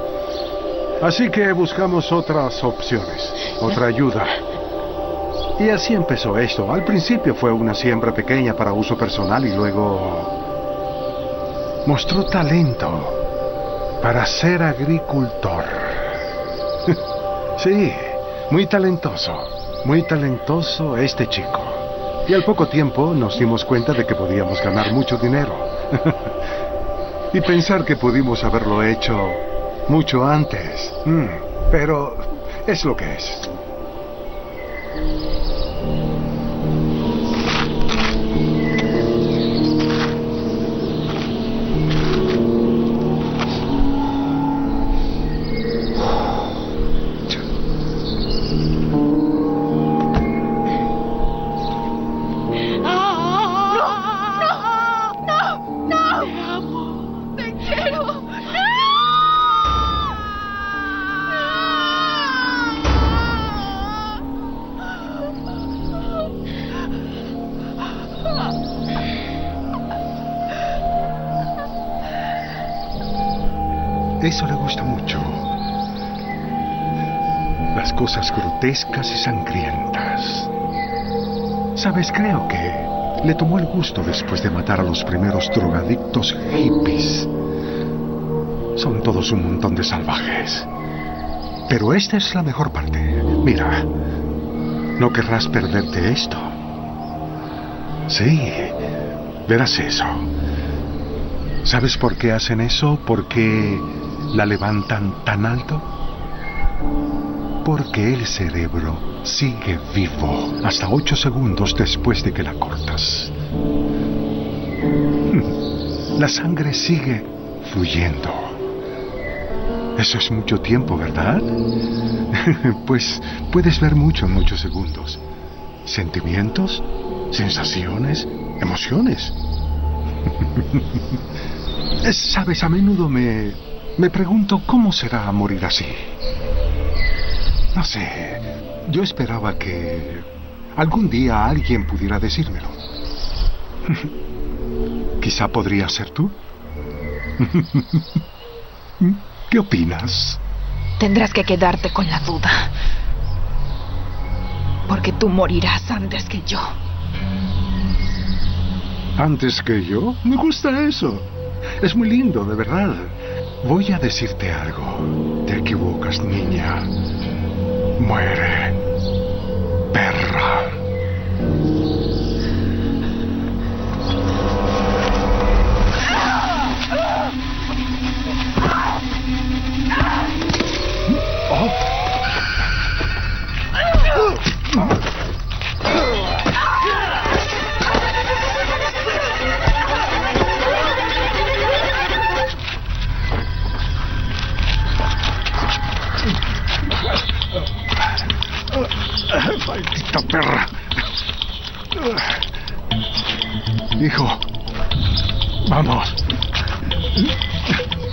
Así que buscamos otras opciones, otra ayuda. Y así empezó esto. Al principio fue una siembra pequeña para uso personal y luego mostró talento para ser agricultor. Sí, muy talentoso, muy talentoso este chico. Y al poco tiempo nos dimos cuenta de que podíamos ganar mucho dinero. *laughs* y pensar que pudimos haberlo hecho mucho antes. Mm, pero es lo que es. Grotescas y sangrientas. Sabes, creo que le tomó el gusto después de matar a los primeros drogadictos hippies. Son todos un montón de salvajes. Pero esta es la mejor parte. Mira, no querrás perderte esto. Sí, verás eso. ¿Sabes por qué hacen eso? Porque la levantan tan alto? Porque el cerebro sigue vivo hasta ocho segundos después de que la cortas. La sangre sigue fluyendo. Eso es mucho tiempo, ¿verdad? *laughs* pues puedes ver mucho en muchos segundos. Sentimientos, sensaciones, emociones. *laughs* Sabes, a menudo me, me pregunto cómo será morir así. No sé, yo esperaba que algún día alguien pudiera decírmelo. *laughs* Quizá podría ser tú. *laughs* ¿Qué opinas? Tendrás que quedarte con la duda. Porque tú morirás antes que yo. ¿Antes que yo? Me gusta eso. Es muy lindo, de verdad. Voy a decirte algo. Te equivocas, niña. Muere.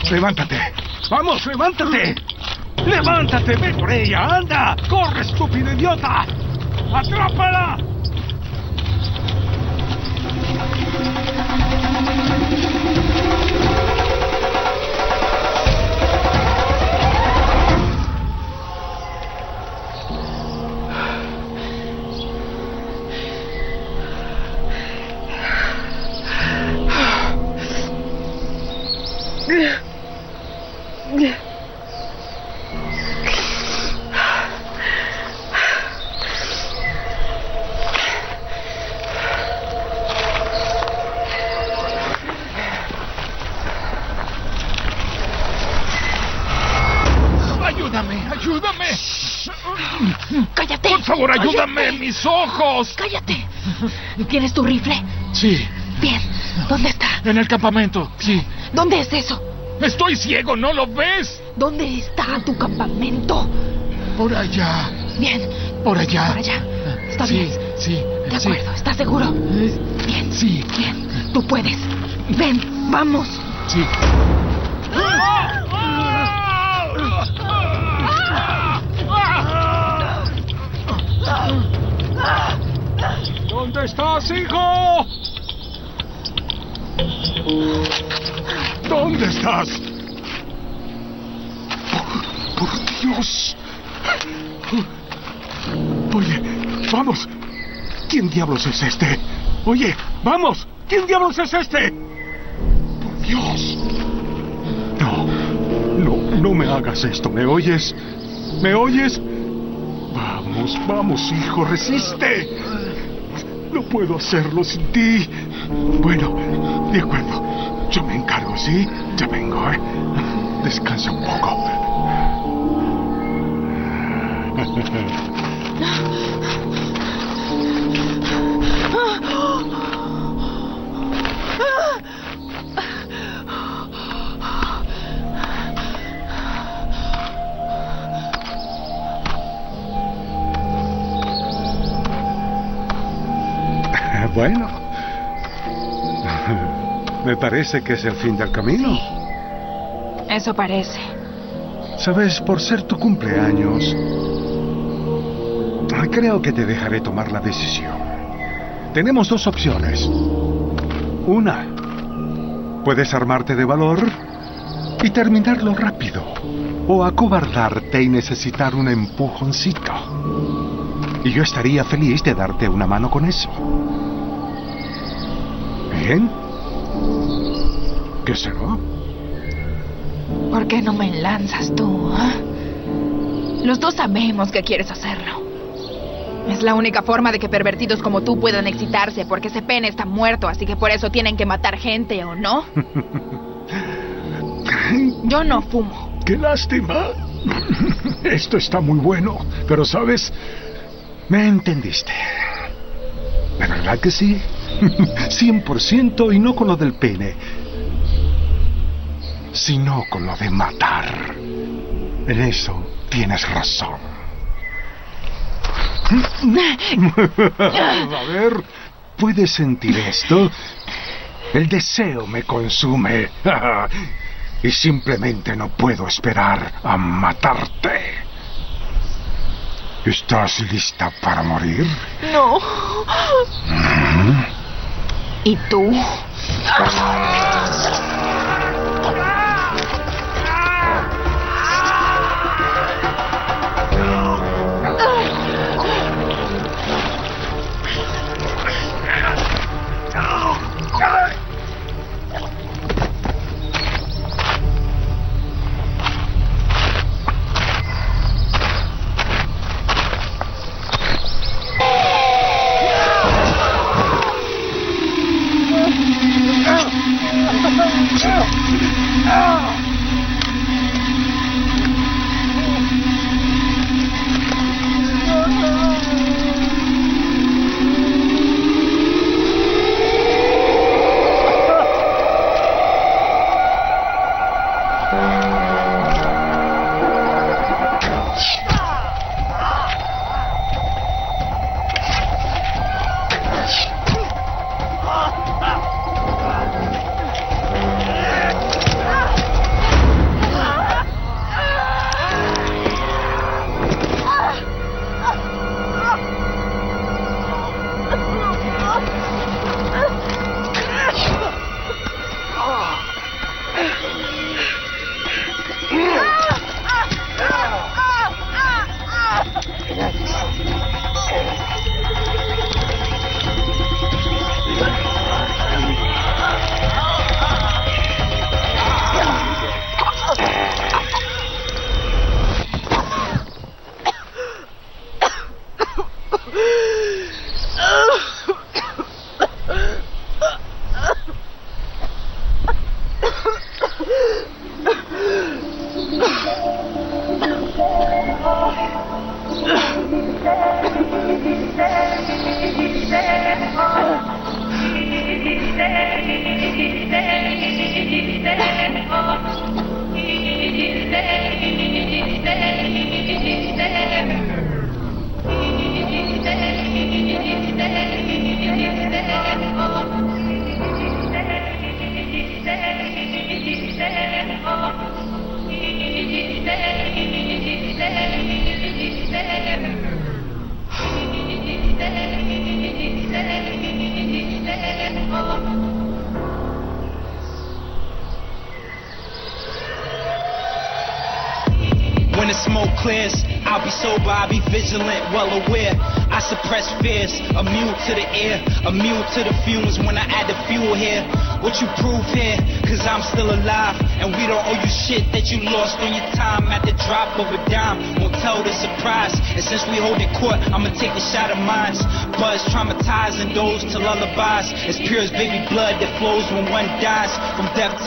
Levántate. Vamos, levántate. Levántate, ve por ella. Anda. Corre, estúpido idiota. Atrápala. Mis ojos. ¡Cállate! ¿Tienes tu rifle? Sí, Bien. ¿Dónde está? en el campamento, sí. ¿Dónde es eso? Estoy ciego, ¿no lo ves? ¿Dónde está tu campamento? Por allá, Bien. por allá. Por allá. Está sí, bien. sí. De acuerdo, ¿estás seguro? Bien. Sí. Bien. Tú puedes. Ven, vamos. Sí. ¿Dónde estás, hijo? ¿Dónde estás? Por, Dios. Oye, vamos. ¿Quién diablos es este? Oye, vamos. ¿Quién diablos es este? Por Dios. No, no, no me hagas esto. ¿Me oyes? ¿Me oyes? Vamos, vamos, hijo, resiste. Puedo hacerlo sin ti. Bueno, de acuerdo. Yo me encargo, ¿sí? Ya vengo, ¿eh? Descansa un poco. *laughs* me parece que es el fin del camino. Eso parece. Sabes, por ser tu cumpleaños, creo que te dejaré tomar la decisión. Tenemos dos opciones. Una, puedes armarte de valor y terminarlo rápido. O acobardarte y necesitar un empujoncito. Y yo estaría feliz de darte una mano con eso. ¿Bien? ¿Qué será? ¿Por qué no me lanzas tú? ah? Los dos sabemos que quieres hacerlo. Es la única forma de que pervertidos como tú puedan excitarse, porque ese pene está muerto, así que por eso tienen que matar gente, ¿o no? *laughs* Yo no fumo. ¡Qué lástima! Esto está muy bueno, pero sabes, me entendiste. ¿De verdad que sí? 100% y no con lo del pene, sino con lo de matar. En eso tienes razón. A ver, ¿puedes sentir esto? El deseo me consume. Y simplemente no puedo esperar a matarte. ¿Estás lista para morir? No. Mm. ¿Y tú?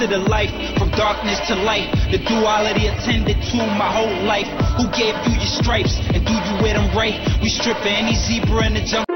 to the life, from darkness to light. The duality attended to my whole life. Who gave you your stripes? And do you wear them right? We strip any zebra in the jungle.